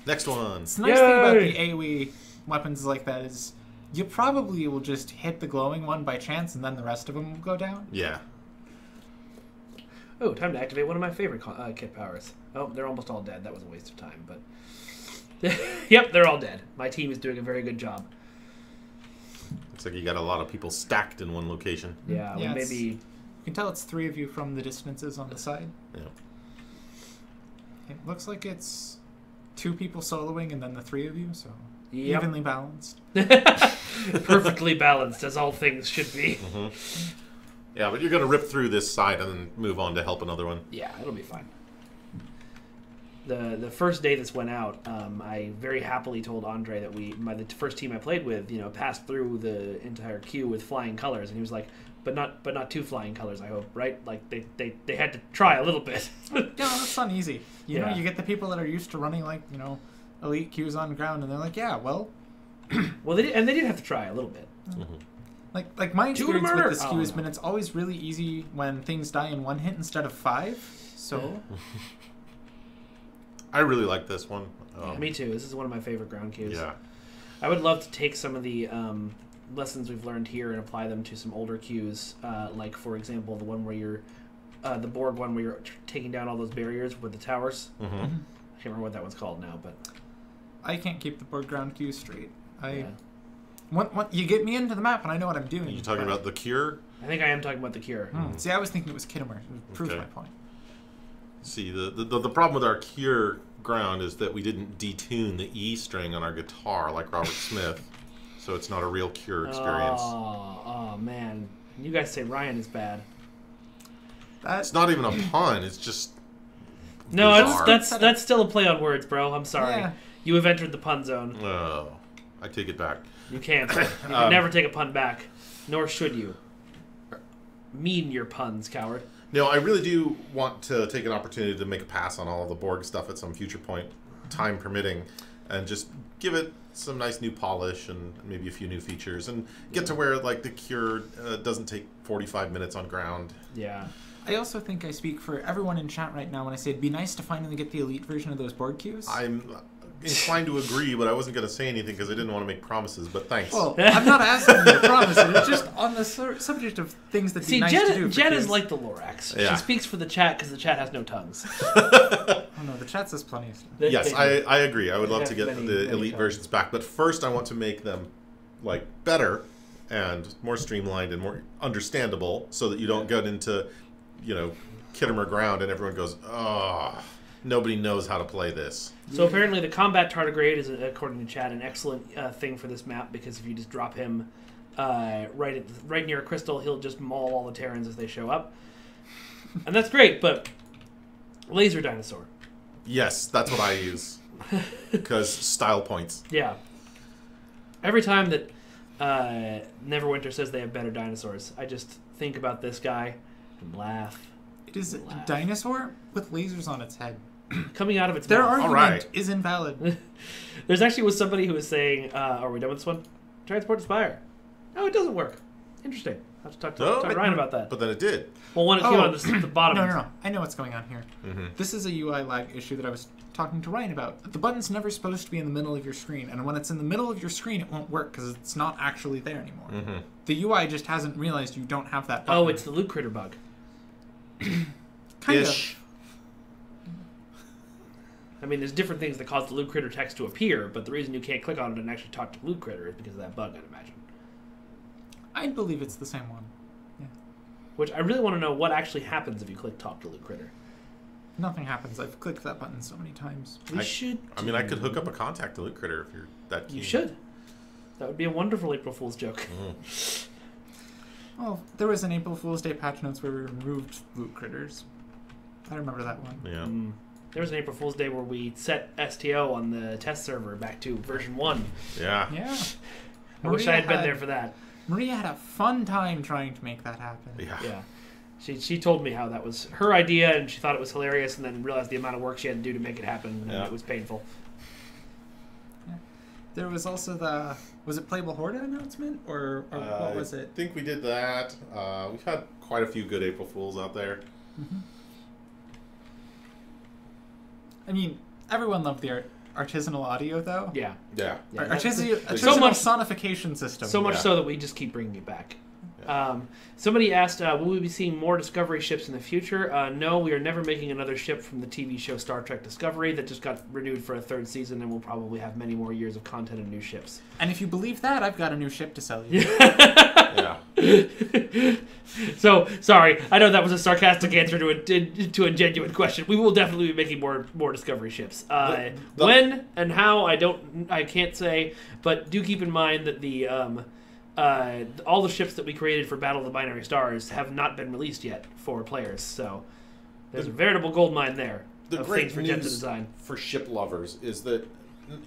Next one. It's the nice thing about the Yay! AoE weapons like that is you probably will just hit the glowing one by chance, and then the rest of them will go down. Yeah. Oh, time to activate one of my favorite uh, kit powers. Oh, they're almost all dead. That was a waste of time, but. yep, they're all dead. My team is doing a very good job. Looks like you got a lot of people stacked in one location. Yeah, we Yeah, maybe. You can tell it's three of you from the distances on the side. Yeah. It looks like it's two people soloing and then the three of you, so Yep. evenly balanced. Perfectly balanced, as all things should be. Yeah, but you're gonna rip through this side and then move on to help another one. Yeah, it'll be fine. The the first day this went out, um, I very happily told Andre that we, my the first team I played with, you know, passed through the entire queue with flying colors, and he was like, "But not, but not two flying colors, I hope, right? Like they they, they had to try a little bit." Yeah, that's not easy. You know, you get the people that are used to running like, you know, elite queues on ground, and they're like, yeah, well, well, they did, and they did have to try a little bit. like like my experience with this Oh, queue has no. been it's always really easy when things die in one hit instead of five. So I really like this one. Um, Me too. This is one of my favorite ground queues. Yeah. I would love to take some of the um, lessons we've learned here and apply them to some older queues, uh, like for example the one where you're, uh, the Borg one where you're t- taking down all those barriers with the towers. hmm I can't remember what that one's called now, but I can't keep the Borg ground queue straight. I yeah. when, when, you get me into the map and I know what I'm doing. Are you talking about the cure? I think I am talking about the cure. Hmm. See, I was thinking it was Khitomer. It proves Okay. my point. See, the, the, the problem with our cure ground is that we didn't detune the E string on our guitar like Robert Smith. So it's not a real cure experience. Oh, oh man, you guys say Ryan is bad. That's not even a pun, it's just. No, Bizarre. that's that's that's still a play on words, bro. I'm sorry. Yeah. You have entered the pun zone. Oh, I take it back. You can't. You can Um, never take a pun back, nor should you. Mean your puns, coward. No, I really do want to take an opportunity to make a pass on all of the Borg stuff at some future point, time permitting, and just give it some nice new polish and maybe a few new features, and get to where like the cure uh, doesn't take 45 minutes on ground. Yeah. I also think I speak for everyone in chat right now when I say it'd be nice to finally get the elite version of those Borg queues. I'm inclined to agree, but I wasn't going to say anything because I didn't want to make promises. But thanks. well, I'm not asking you to promise. It's just on the sur- subject of things that'd be See, nice Jen, to do. Jen is like the Lorax. Yeah. She speaks for the chat because the chat has no tongues. Oh no, the chat says plenty of stuff. They- yes, I, I agree. I would love to get many- the many elite colors. versions back, but first I want to make them like better and more streamlined and more understandable, so that you don't get into you know Khitomer ground and everyone goes, oh, nobody knows how to play this. So apparently, the combat tardigrade is, according to Chad, an excellent uh, thing for this map because if you just drop him uh, right at right near a crystal, he'll just maul all the Terrans as they show up, and that's great. But laser dinosaur, Yes, that's what I use because style points. yeah. Every time that uh, Neverwinter says they have better dinosaurs, I just think about this guy and laugh. It is a Laugh. dinosaur with lasers on its head. Coming out of its Their mouth. argument right. is invalid. There's actually was somebody who was saying, uh, "Are we done with this one? Transport to Spire? No, it doesn't work. Interesting. I have to talk to, No, talk to but- Ryan about that. But then it did. well, when it came Oh. on the, the bottom, No, no, no. I know what's going on here. hmm This is a UI lag issue that I was talking to Ryan about. The button's never supposed to be in the middle of your screen, and when it's in the middle of your screen, it won't work because it's not actually there anymore. hmm The UI just hasn't realized you don't have that button. Oh, it's the loot critter bug. kind Ish. I mean, there's different things that cause the loot critter text to appear, but the reason you can't click on it and actually talk to loot critter is because of that bug, I'd imagine. Of. I believe it's the same one. Yeah. Which I really want to know what actually happens if you click talk to loot critter. Nothing happens. I've clicked that button so many times. We I- should. I mean, I could hook up a contact to Loot Critter if you're that keen. You should. That would be a wonderful April Fool's joke. Mhm. Well, there was an April Fool's Day patch notes where we removed loot critters. I remember that one. Yeah. Mm. There was an April Fool's Day where we set STO on the test server back to version one. Yeah. Yeah. I wish I had been there for that. Maria had a fun time trying to make that happen. Yeah. Yeah. She, she told me how that was her idea and she thought it was hilarious and then realized the amount of work she had to do to make it happen and Yeah. it was painful. There was also the was it Playable Horta announcement or, or Uh, what was it? I think we did that. Uh, we've had quite a few good April Fools out there. I mean, everyone loved the art, artisanal audio though. Yeah. Yeah. yeah Ar- artisanal, artisanal So much- sonification system. So much Yeah. so that we just keep bringing it back. Yeah. Um, somebody asked, uh, will we be seeing more Discovery ships in the future? Uh, no, we are never making another ship from the TV show Star Trek Discovery that just got renewed for a third season and we'll probably have many more years of content and new ships. And if you believe that, I've got a new ship to sell you. Yeah. so sorry, I know that was a sarcastic answer to a to a genuine question. We will definitely be making more more Discovery ships. Uh, The- the- when and how I don't I can't say, but do keep in mind that the um, uh, all the ships that we created for Battle of the Binary Stars have not been released yet for players. So there's a veritable gold mine there The of great for news design. for ship lovers is that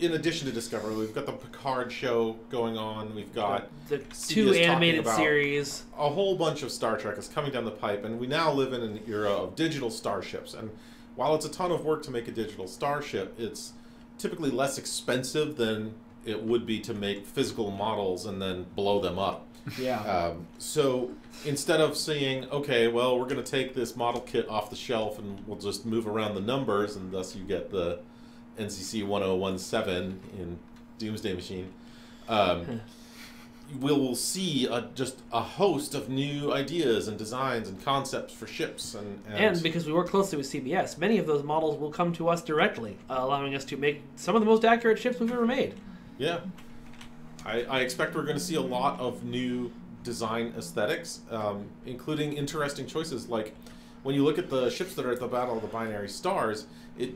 in addition to Discovery, we've got the Picard show going on. We've got The CBS two animated series. a whole bunch of Star Trek is coming down the pipe, and we now live in an era of digital starships. And while it's a ton of work to make a digital starship, it's typically less expensive than it would be to make physical models and then blow them up. Yeah. Um, so instead of saying, okay, well, we're going to take this model kit off the shelf and we'll just move around the numbers, and thus you get the NCC 1017 in Doomsday Machine. Um, we'll see a, just a host of new ideas and designs and concepts for ships and and, And because we work closely with CBS, many of those models will come to us directly, uh, allowing us to make some of the most accurate ships we've ever made. Yeah, I, I expect we're going to see a lot of new design aesthetics, um, including interesting choices like when you look at the ships that are at the Battle of the Binary Stars, it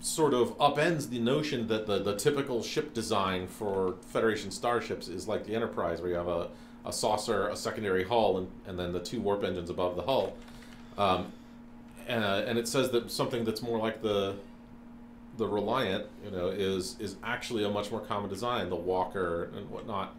sort of upends the notion that the, the typical ship design for Federation starships is like the Enterprise, where you have a, a saucer, a secondary hull, and, and then the two warp engines above the hull. Um, and, uh, and it says that something that's more like the the Reliant, you know, is is actually a much more common design, the Walker and whatnot,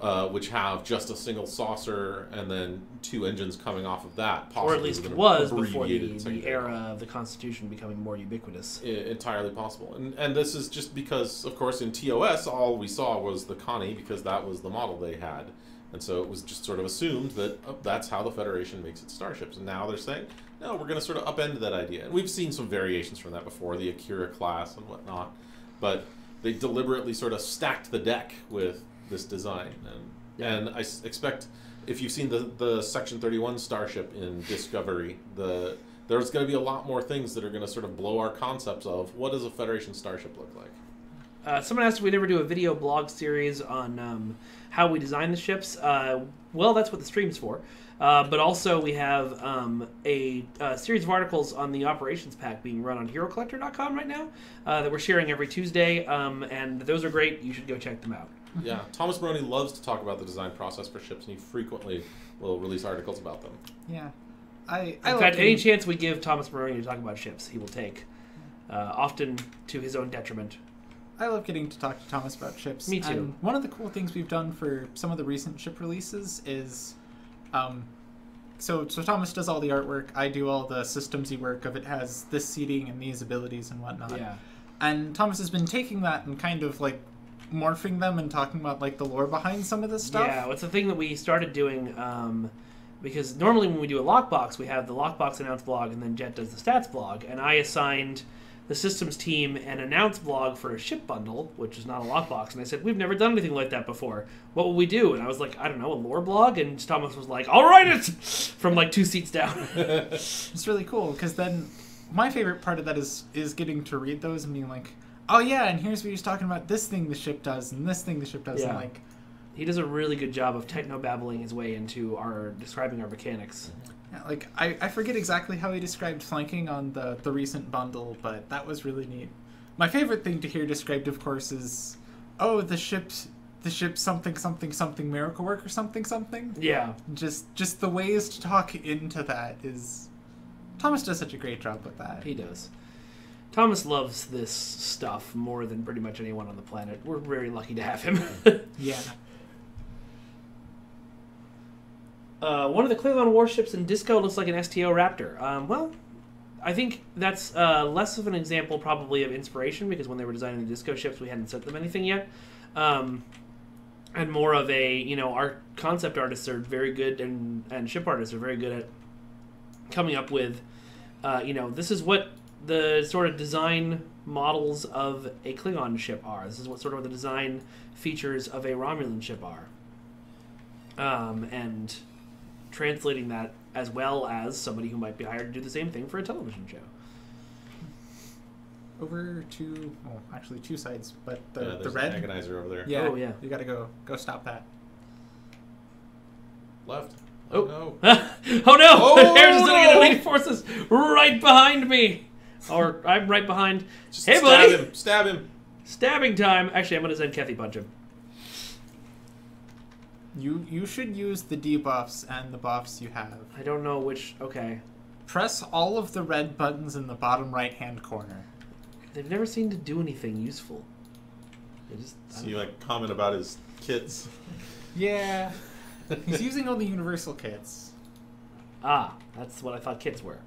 uh, which have just a single saucer and then two engines coming off of that. or Possibly at least with it an was before the, the era of the Constitution becoming more ubiquitous. I- entirely possible. And and this is just because, of course, in TOS, all we saw was the Connie because that was the model they had. And so it was just sort of assumed that oh, that's how the Federation makes its starships. And now they're saying, no, we're going to sort of upend that idea. And we've seen some variations from that before, the Akira class and whatnot. But they deliberately sort of stacked the deck with this design. And, Yeah. and I s- expect, if you've seen the, the Section 31 starship in Discovery, the there's going to be a lot more things that are going to sort of blow our concepts of what does a Federation starship look like. Uh, someone asked if we'd ever do a video blog series on um, how we design the ships. Uh, well, that's what the stream's for. Uh, but also, we have um, a, uh series of articles on the operations pack being run on HeroCollector.com right now uh, that we're sharing every Tuesday, um, and those are great. You should go check them out. Yeah, Thomas Marrone loves to talk about the design process for ships, and he frequently will release articles about them. Yeah. I, I In fact, any chance we give Thomas Marrone to talk about ships, he will take, uh, often to his own detriment. I love getting to talk to Thomas about ships. Me too. And one of the cool things we've done for some of the recent ship releases is, um, so so Thomas does all the artwork. I do all the systemsy work of it has this seating and these abilities and whatnot. Yeah. And Thomas has been taking that and kind of like morphing them and talking about like the lore behind some of this stuff. Yeah, it's a thing that we started doing um, because normally when we do a lockbox, we have the lockbox announce blog and then Jette does the stats blog. And I assigned the systems team an announce blog for a ship bundle, which is not a lockbox. And I said, We've never done anything like that before. What will we do? And I was like, I don't know, a lore blog? And Thomas was like, I'll write it from like two seats down. It's really cool because then my favorite part of that is is getting to read those and being like, oh yeah, and here's what he's talking about. This thing the ship does, and this thing the ship does, Yeah. and like, he does a really good job of techno babbling his way into our describing our mechanics. Yeah, like I, I forget exactly how he described flanking on the the recent bundle, but that was really neat. My favorite thing to hear described, of course, is oh the ship's the ship something something something miracle work or something something. Yeah. Just just the ways to talk into that is Thomas does such a great job with that. He does. Thomas loves this stuff more than pretty much anyone on the planet. We're very lucky to have him. Yeah. Uh, one of the Klingon warships in Disco looks like an STO Raptor. Um, well, I think that's uh, less of an example, probably, of inspiration because when they were designing the Disco ships, we hadn't sent them anything yet. Um, and more of a, you know, our concept artists are very good, and, and ship artists are very good at coming up with, uh, you know, this is what the sort of design models of a Klingon ship are. This is what sort of the design features of a Romulan ship are. Um, and translating that as well as somebody who might be hired to do the same thing for a television show. Over to well, actually two sides, but the Yeah, the red. agonizer over there. Yeah. Oh, yeah. You gotta go go stop that. Left. Oh. oh no. oh no! Oh, There's sitting in no! elite forces right behind me, or I'm right behind. Just hey, stab buddy! him. Stab him. Stabbing time. Actually, I'm gonna send Kathy punch him. You you should use the debuffs and the buffs you have. I don't know which. Okay, Press all of the red buttons in the bottom right hand corner. they've never seemed to do anything useful. They just. I So you know. like comment about his kits. Yeah. He's using all the universal kits. Ah, that's what I thought kits were.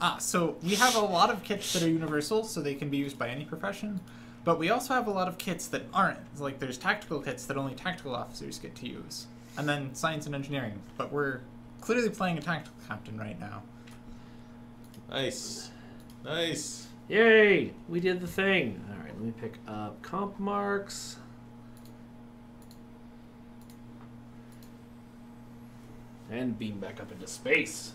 Ah, so we have a lot of kits that are universal, so they can be used by any profession. But we also have a lot of kits that aren't. Like there's tactical kits that only tactical officers get to use, and then science and engineering. But we're clearly playing a tactical captain right now. Nice. Nice. Yay! We did the thing. All right, let me pick up comp marks. And beam back up into space.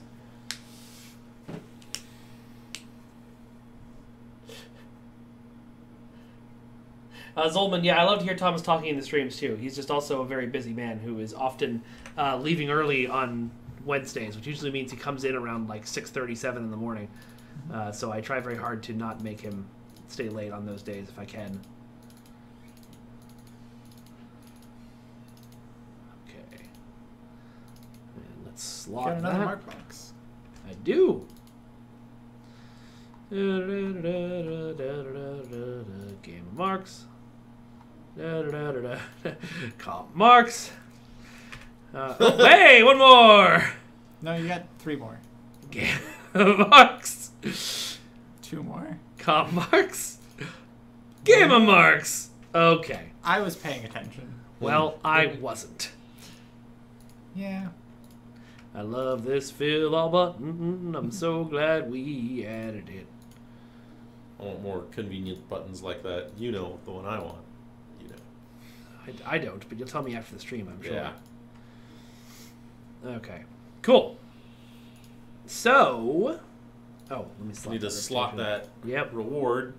Uh, Zolman, yeah, I love to hear Thomas talking in the streams too. He's just also a very busy man who is often uh, leaving early on Wednesdays, which usually means he comes in around like six thirty-seven in the morning. Uh, so I try very hard to not make him stay late on those days if I can. Okay. And let's slot Got another that. mark box. I do. Game of marks. Comp marks. Uh, oh, hey, one more. No, you got three more. Game of marks. Two more. Comp marks. Game of marks. Okay. I was paying attention. Well, I wasn't. Yeah. I love this fill all button. I'm so glad we added it. I want more convenient buttons like that. You know the one I want. You know. I, I don't, but you'll tell me after the stream, I'm sure. Yeah. Okay. Cool. So. Oh, let me slot Need to that slot rotation. that Yep. reward.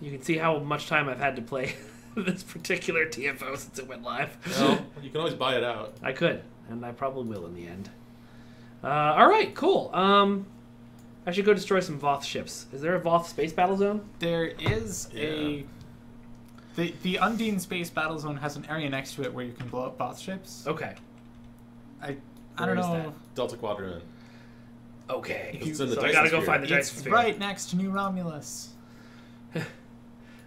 You can see how much time I've had to play this particular TFO since it went live. Well, you can always buy it out. I could, and I probably will in the end. Uh, all right, cool. Um, I should go destroy some Voth ships. Is there a Voth space battle zone? There is a. The, the Undine Space Battle Zone has an area next to it where you can blow up Voth ships. Okay. I, I Where don't is know. Delta Quadrant. Okay. It's in the so I gotta Dyson go find the. Dyson It's sphere. right next to New Romulus.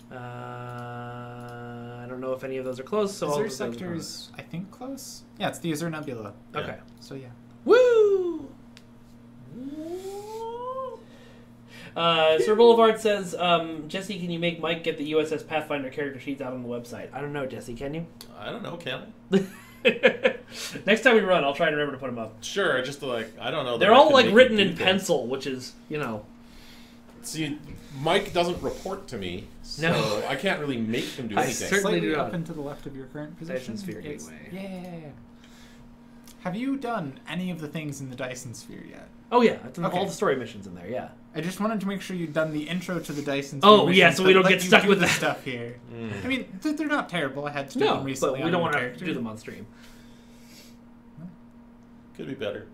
Uh, I don't know if any of those are close. So all Azure of are Sector's, I think, close. Yeah, it's the Azure Nebula. close. Okay. So yeah. Woo! Uh, Sir Boulevard says, um, Jesse, can you make Mike get the USS Pathfinder character sheets out on the website? I don't know, Jesse, can you? I don't know, can Next time we run, I'll try and remember to put them up. I? Sure, just like I don't know. They're all like written in pencil, which is, you know, See, Mike doesn't report to me, so No. I can't really make him do I anything. certainly Slightly do up not. and to the left of your current Dyson position. sphere It's- gateway. Yeah. Have you done any of the things in the Dyson sphere yet? oh yeah, I've done Okay. all the story missions in there. Yeah. I just wanted to make sure you'd done the intro to the Dyson. Oh, yeah, so we don't get stuck with the that. stuff here. Mm. I mean, th- they're not terrible. I had to do No, them recently. but we on don't want to do them on stream. Could be better.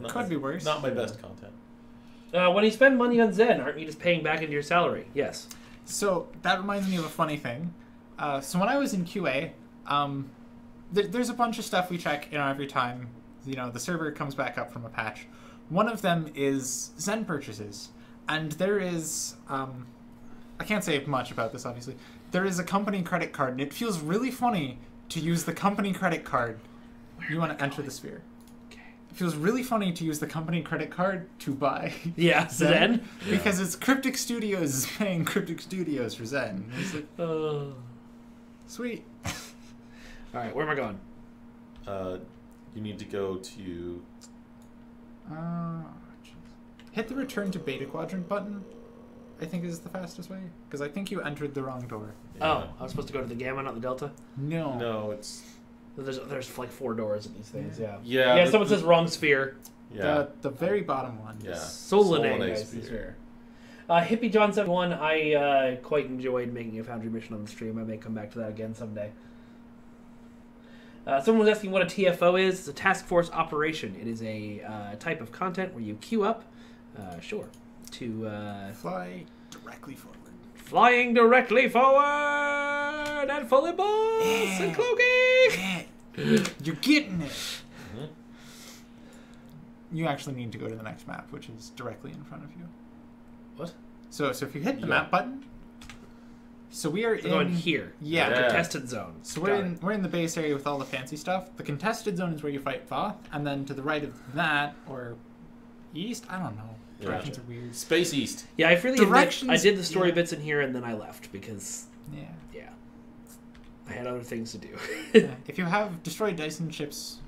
Not- Could be worse. Not my best content. Uh, when you spend money on Zen, aren't you just paying back into your salary? Yes. So that reminds me of a funny thing. Uh, so when I was in QA, um, th- there's a bunch of stuff we check you know every time you know the server comes back up from a patch. One of them is Zen purchases, and there is um, I can't say much about this obviously. There is a company credit card, and it feels really funny to use the company credit card. Where you want to enter the sphere. Okay. It feels really funny to use the company credit card to buy Yeah, Zen. because it's Cryptic Studios is paying Cryptic Studios for Zen. It's like, Uh, sweet. all right, where am I going? Uh, you need to go to. Uh, hit the return to beta quadrant button. I think is the fastest way because I think you entered the wrong door. Oh, I was supposed to go to the Gamma, not the Delta. No. No, it's. There's there's like four doors in these things. Yeah. Yeah. Yeah. the- someone says wrong sphere. Yeah. The the very bottom one. yeah. Solanae, Solanae guys, sphere. Uh, Hippie John seventy one. I uh, quite enjoyed making a Foundry mission on the stream. I may come back to that again someday. Uh, someone was asking what a TFO is. It's a task force operation. It is a uh, type of content where you queue up, uh, sure, to uh, Fly directly forward. flying directly forward and fully boss and cloaking. Yeah. You're getting it. Mhm. You actually need to go to the next map, which is directly in front of you. What? So so if you hit the Yeah. map button. So we are in going here. Yeah. The Yeah. contested zone. So we're in it. we're in the base area with all the fancy stuff. The contested zone is where you fight Voth, and then to the right of that or east, I don't know. Yeah. Directions are weird. Space East. Yeah, I freely admit Directions- I did the story yeah. bits in here and then I left because Yeah. yeah, I had other things to do. yeah. If you have destroyed Dyson ships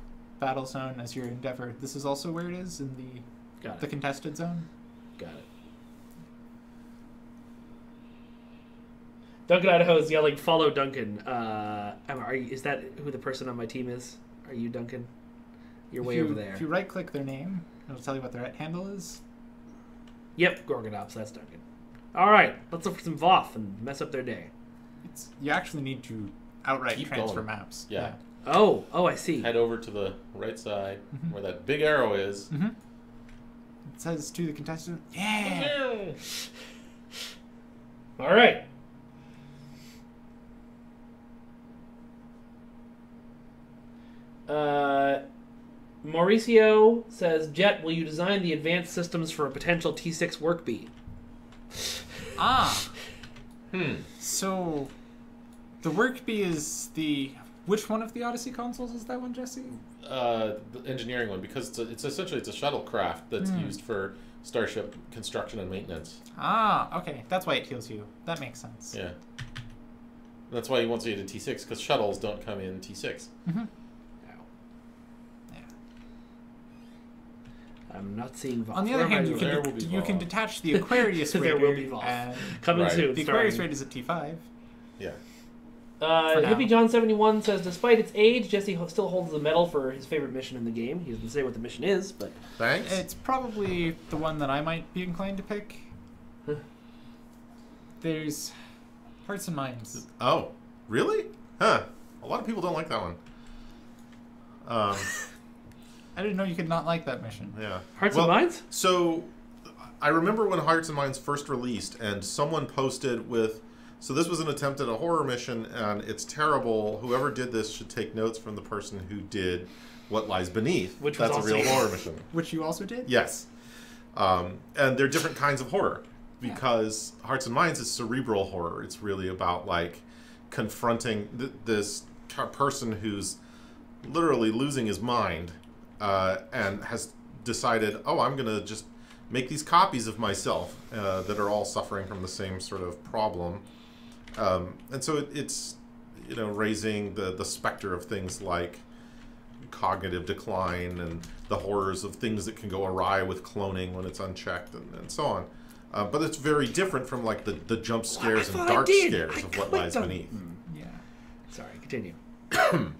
battle zone as your endeavor, this is also where it is in the Got the it. contested zone. Got it. Duncan Idaho is yelling, "Follow Duncan." Uh, am- are you, is that who the person on my team is? Are you Duncan? You're way you, over there. If you right click their name, it'll tell you what their at handle is. Yep, Gorgonops. That's Duncan. All right, let's look for some Voth and mess up their day. It's you actually need to outright Keep transfer going. maps. Yeah. Oh, oh, I see. Head over to the right side Mm-hmm. where that big arrow is. It says to the contestant, yeah. All right. Uh, Mauricio says, Jette, will you design the advanced systems for a potential T6 work bee? Ah, Hmm. so the work bee is the which one of the Odyssey consoles is that one, Jesse? Uh, the engineering one because it's, a, it's essentially it's a shuttlecraft that's Hmm. used for starship construction and maintenance. Ah, okay, that's why it heals you. That makes sense. Yeah. That's why he wants you to T6 because shuttles don't come in T6. Mm-hmm. I'm not seeing Voth. On the Where other I hand, you can will be you can detach the Aquarius There will be Voth. coming Right. soon. the starring- Aquarius Raider is a T five. Yeah. Uh, Hippie John seventy one says, despite its age, Jesse still holds the medal for his favorite mission in the game. He doesn't say what the mission is, but Thanks. It's probably the one that I might be inclined to pick. Huh. There's Hearts and Minds. oh, really? Huh. A lot of people don't like that one. Um, I didn't know you could not like that mission. yeah. Hearts Well, and Minds. So, I remember when Hearts and Minds first released, and someone posted with. So this was an attempt at a horror mission, and it's terrible. Whoever did this should take notes from the person who did What Lies Beneath. Which was That's a real horror mission. Which you also did? Yes. Um, and they're different kinds of horror because Hearts and Minds is cerebral horror. It's really about like confronting th- this ca- person who's literally losing his mind uh, and has decided, oh, I'm going to just make these copies of myself uh, that are all suffering from the same sort of problem. Um, and so it, it's, you know, raising the, the specter of things like cognitive decline and the horrors of things that can go awry with cloning when it's unchecked and, and so on. Uh, but it's very different from like the, the jump scares and dark scares I of what lies on- beneath. Yeah. Sorry, continue.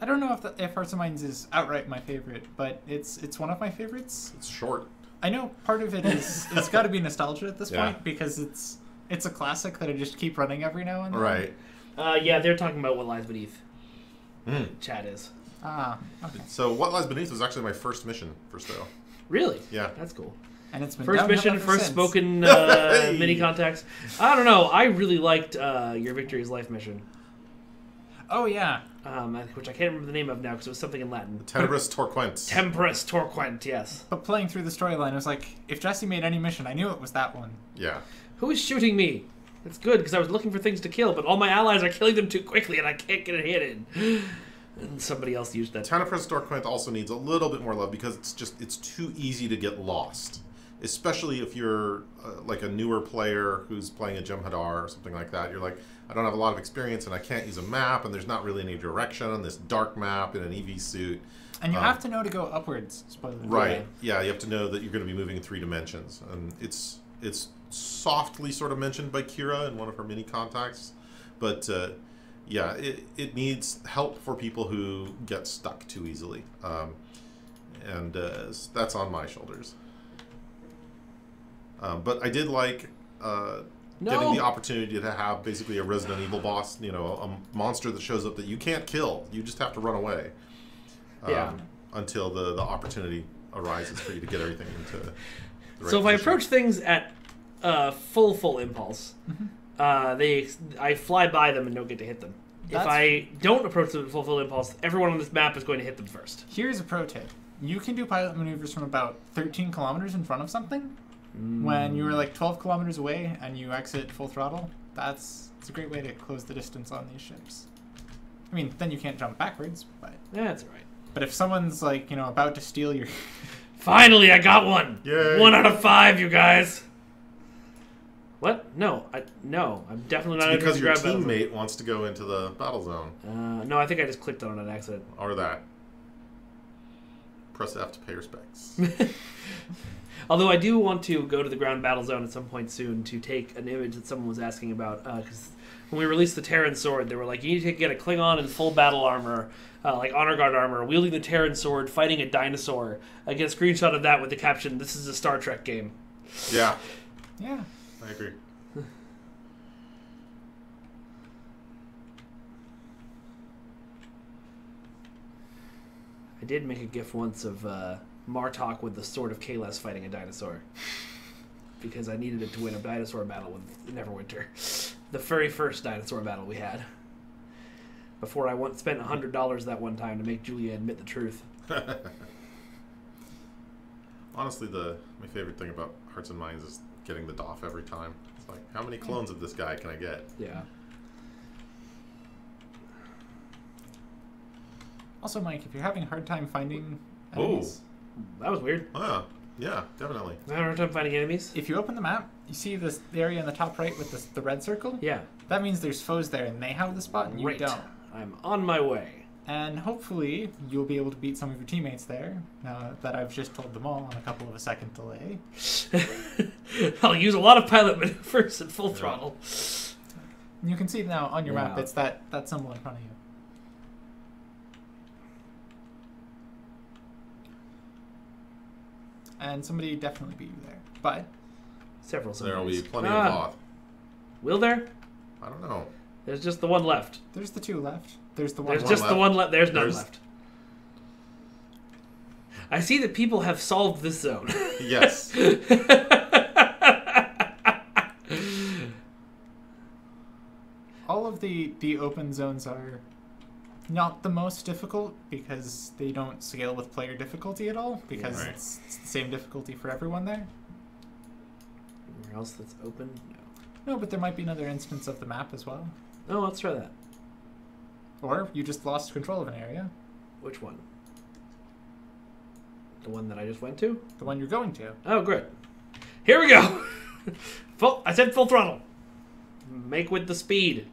I don't know if the, if Hearts and Minds is outright my favorite, but it's it's one of my favorites. It's short. I know part of it is it's got to be nostalgia at this Yeah. point because it's it's a classic that I just keep running every now and then. Right. Uh, yeah, they're talking about what lies beneath. Mm. Chat is Ah, okay. So what lies beneath was actually my first mission for STO. really. Yeah. That's cool. And it's been First mission, first since. spoken uh, Hey! mini contacts. I don't know. I really liked uh, your Victory's Life mission, Oh yeah. Um, which I can't remember the name of now because it was something in Latin. Tenebris Torquent. Tenebris Torquent, yes. But playing through the storyline, it was like if Jesse made any mission, I knew it was that one. yeah. Who is shooting me? It's good because I was looking for things to kill, but all my allies are killing them too quickly and I can't get it hidden. And somebody else used that. Tenebris Torquent also needs a little bit more love because it's just it's too easy to get lost. Especially if you're uh, like a newer player who's playing a Jem'Hadar or something like that. You're like, I don't have a lot of experience and I can't use a map and there's not really any direction on this dark map in an EV suit. And you Um, have to know to go upwards. Right. Yeah, you have to know that you're going to be moving in three dimensions, and it's it's softly sort of mentioned by Kira in one of her mini contacts, but uh, yeah, it it needs help for people who get stuck too easily, um, and uh, that's on my shoulders. Um, but I did like. Uh, Getting the opportunity to have basically a Resident Evil boss, you know, a monster that shows up that you can't kill. You just have to run away. Um, Yeah. Until the, the opportunity arises for you to get everything into the right so if I approach things at uh, full full impulse, uh, they I fly by them and don't get to hit them. If I don't approach them at full full impulse, everyone on this map is going to hit them first. Here's a pro tip: you can do pilot maneuvers from about 13 kilometers in front of something. When you're like 12 kilometers away and you exit full throttle, that's it's a great way to close the distance on these ships. I mean, then you can't jump backwards, but That's all right. but if someone's like you know about to steal your Finally, I got one. Yay. One out of five, you guys. What? No, I no. I'm definitely not It's because your the grab battle teammate wants to go into the battle zone zone. Uh, no, I think I just clicked on an accident. or that. Press F to pay respects. Although I do want to go to the ground battle zone at some point soon to take an image that someone was asking about because. Uh, when we released the Terran sword, they were like, you need to get a Klingon in full battle armor, uh, like honor guard armor, wielding the Terran sword, fighting a dinosaur. I get a screenshot of that with the caption, "This is a Star Trek game." Yeah. Yeah. I agree. I did make a gif once of uh, Martok with the sword of Kahless fighting a dinosaur. Because I needed it to win a dinosaur battle with Neverwinter. The very first dinosaur battle we had. Before I went, spent $100 that one time to make Julia admit the truth. Honestly, the my favorite thing about Hearts and Minds is getting the Doff every time. It's like, how many clones of this guy can I get? Yeah. Also, Mike, if you're having a hard time finding Oh. enemies, That was weird. Ah, yeah, definitely. I had a hard time finding enemies. if you open the map, you see this area in the top right with the, the red circle. Yeah. That means there's foes there, and they have the spot, and you Great. don't. I'm on my way. And hopefully, you'll be able to beat some of your teammates there. Now that I've just told them all on a couple of a second delay. I'll use a lot of pilot maneuvers at full Yeah. throttle. And you can see now on your map, it's that that symbol in front of you. And somebody definitely beat you there, but Several So there will be somebody's. plenty Ah, of Voth. Will there? I don't know. There's just the one left. there's the two left. There's the one. There's left. just the one left. There's none There's- left. I see that people have solved this zone. Yes. all of the the open zones are not the most difficult because they don't scale with player difficulty at all because Right. it's, it's the same difficulty for everyone there. Anywhere else that's open? No, No, but there might be another instance of the map as well. No. Oh, let's try that. Or you just lost control of an area, Which one? The one that I just went to? the one you're going to. Oh, good. Here we go. full. I said full throttle. Make with the speed.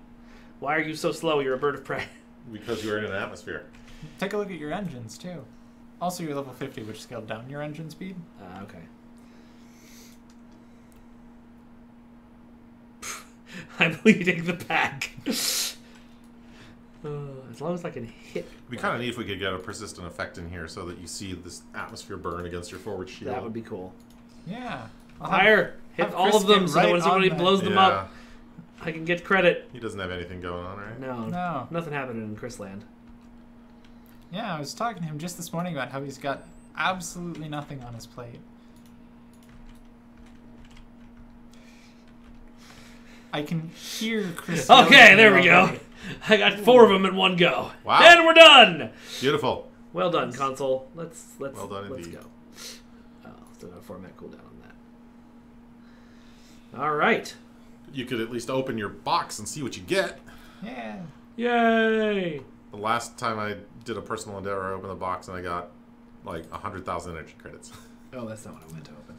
Why are you so slow? You're a bird of prey. because you're in an atmosphere. Take a look at your engines too. Also, you're level 50, which scaled down your engine speed. Uh, okay. I'm leading the pack. Uh, as long as I can hit. It'd be kind of neat if we could get a persistent effect in here so that you see this atmosphere burn against your forward shield. That would be cool. Yeah. I'll have- Fire! Hit have all Chris of them get so that when somebody blows them yeah. up, I can get credit. He doesn't have anything going on, right? No, No. nothing happened in Chrisland. Yeah, I was talking to him just this morning about how he's got absolutely nothing on his plate. I can hear Chris. Okay, there we at go. I got four of them in one go. Wow. And we're done. Beautiful. Well done, console. Let's let's Well done let's indeed. go. Oh, still got a format cooldown on that. All right. You could at least open your box and see what you get. Yeah. Yay! The last time I did a personal endeavor, I opened the box and I got like 100,000 energy credits. Oh, that's not what I meant to open.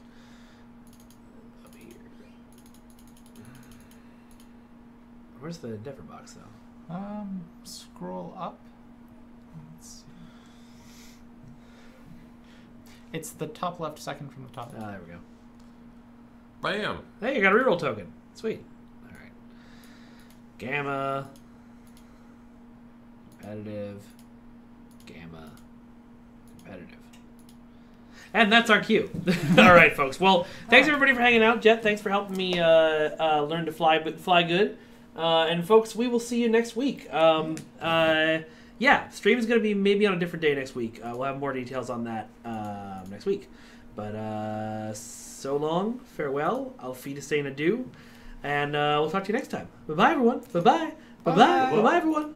Up here. Where's the Endeavor box though? Um, scroll up. Let's see. It's the top left second from the top. Ah, there we go. Bam! Hey, you got a reroll token. Sweet. All right. Gamma. Competitive. Gamma. Competitive. And that's our cue. All right, folks. Well, thanks everybody for hanging out. Jette, thanks for helping me uh, uh, learn to fly, but fly good. Uh, and folks, we will see you next week. Um, uh, yeah, stream is going to be maybe on a different day next week. Uh, we'll have more details on that um next week. But uh, so long, farewell. Auf Wiedersehen, adieu. And uh, we'll talk to you next time. Bye bye, everyone. Bye bye. Bye bye. Bye. Bye bye, everyone.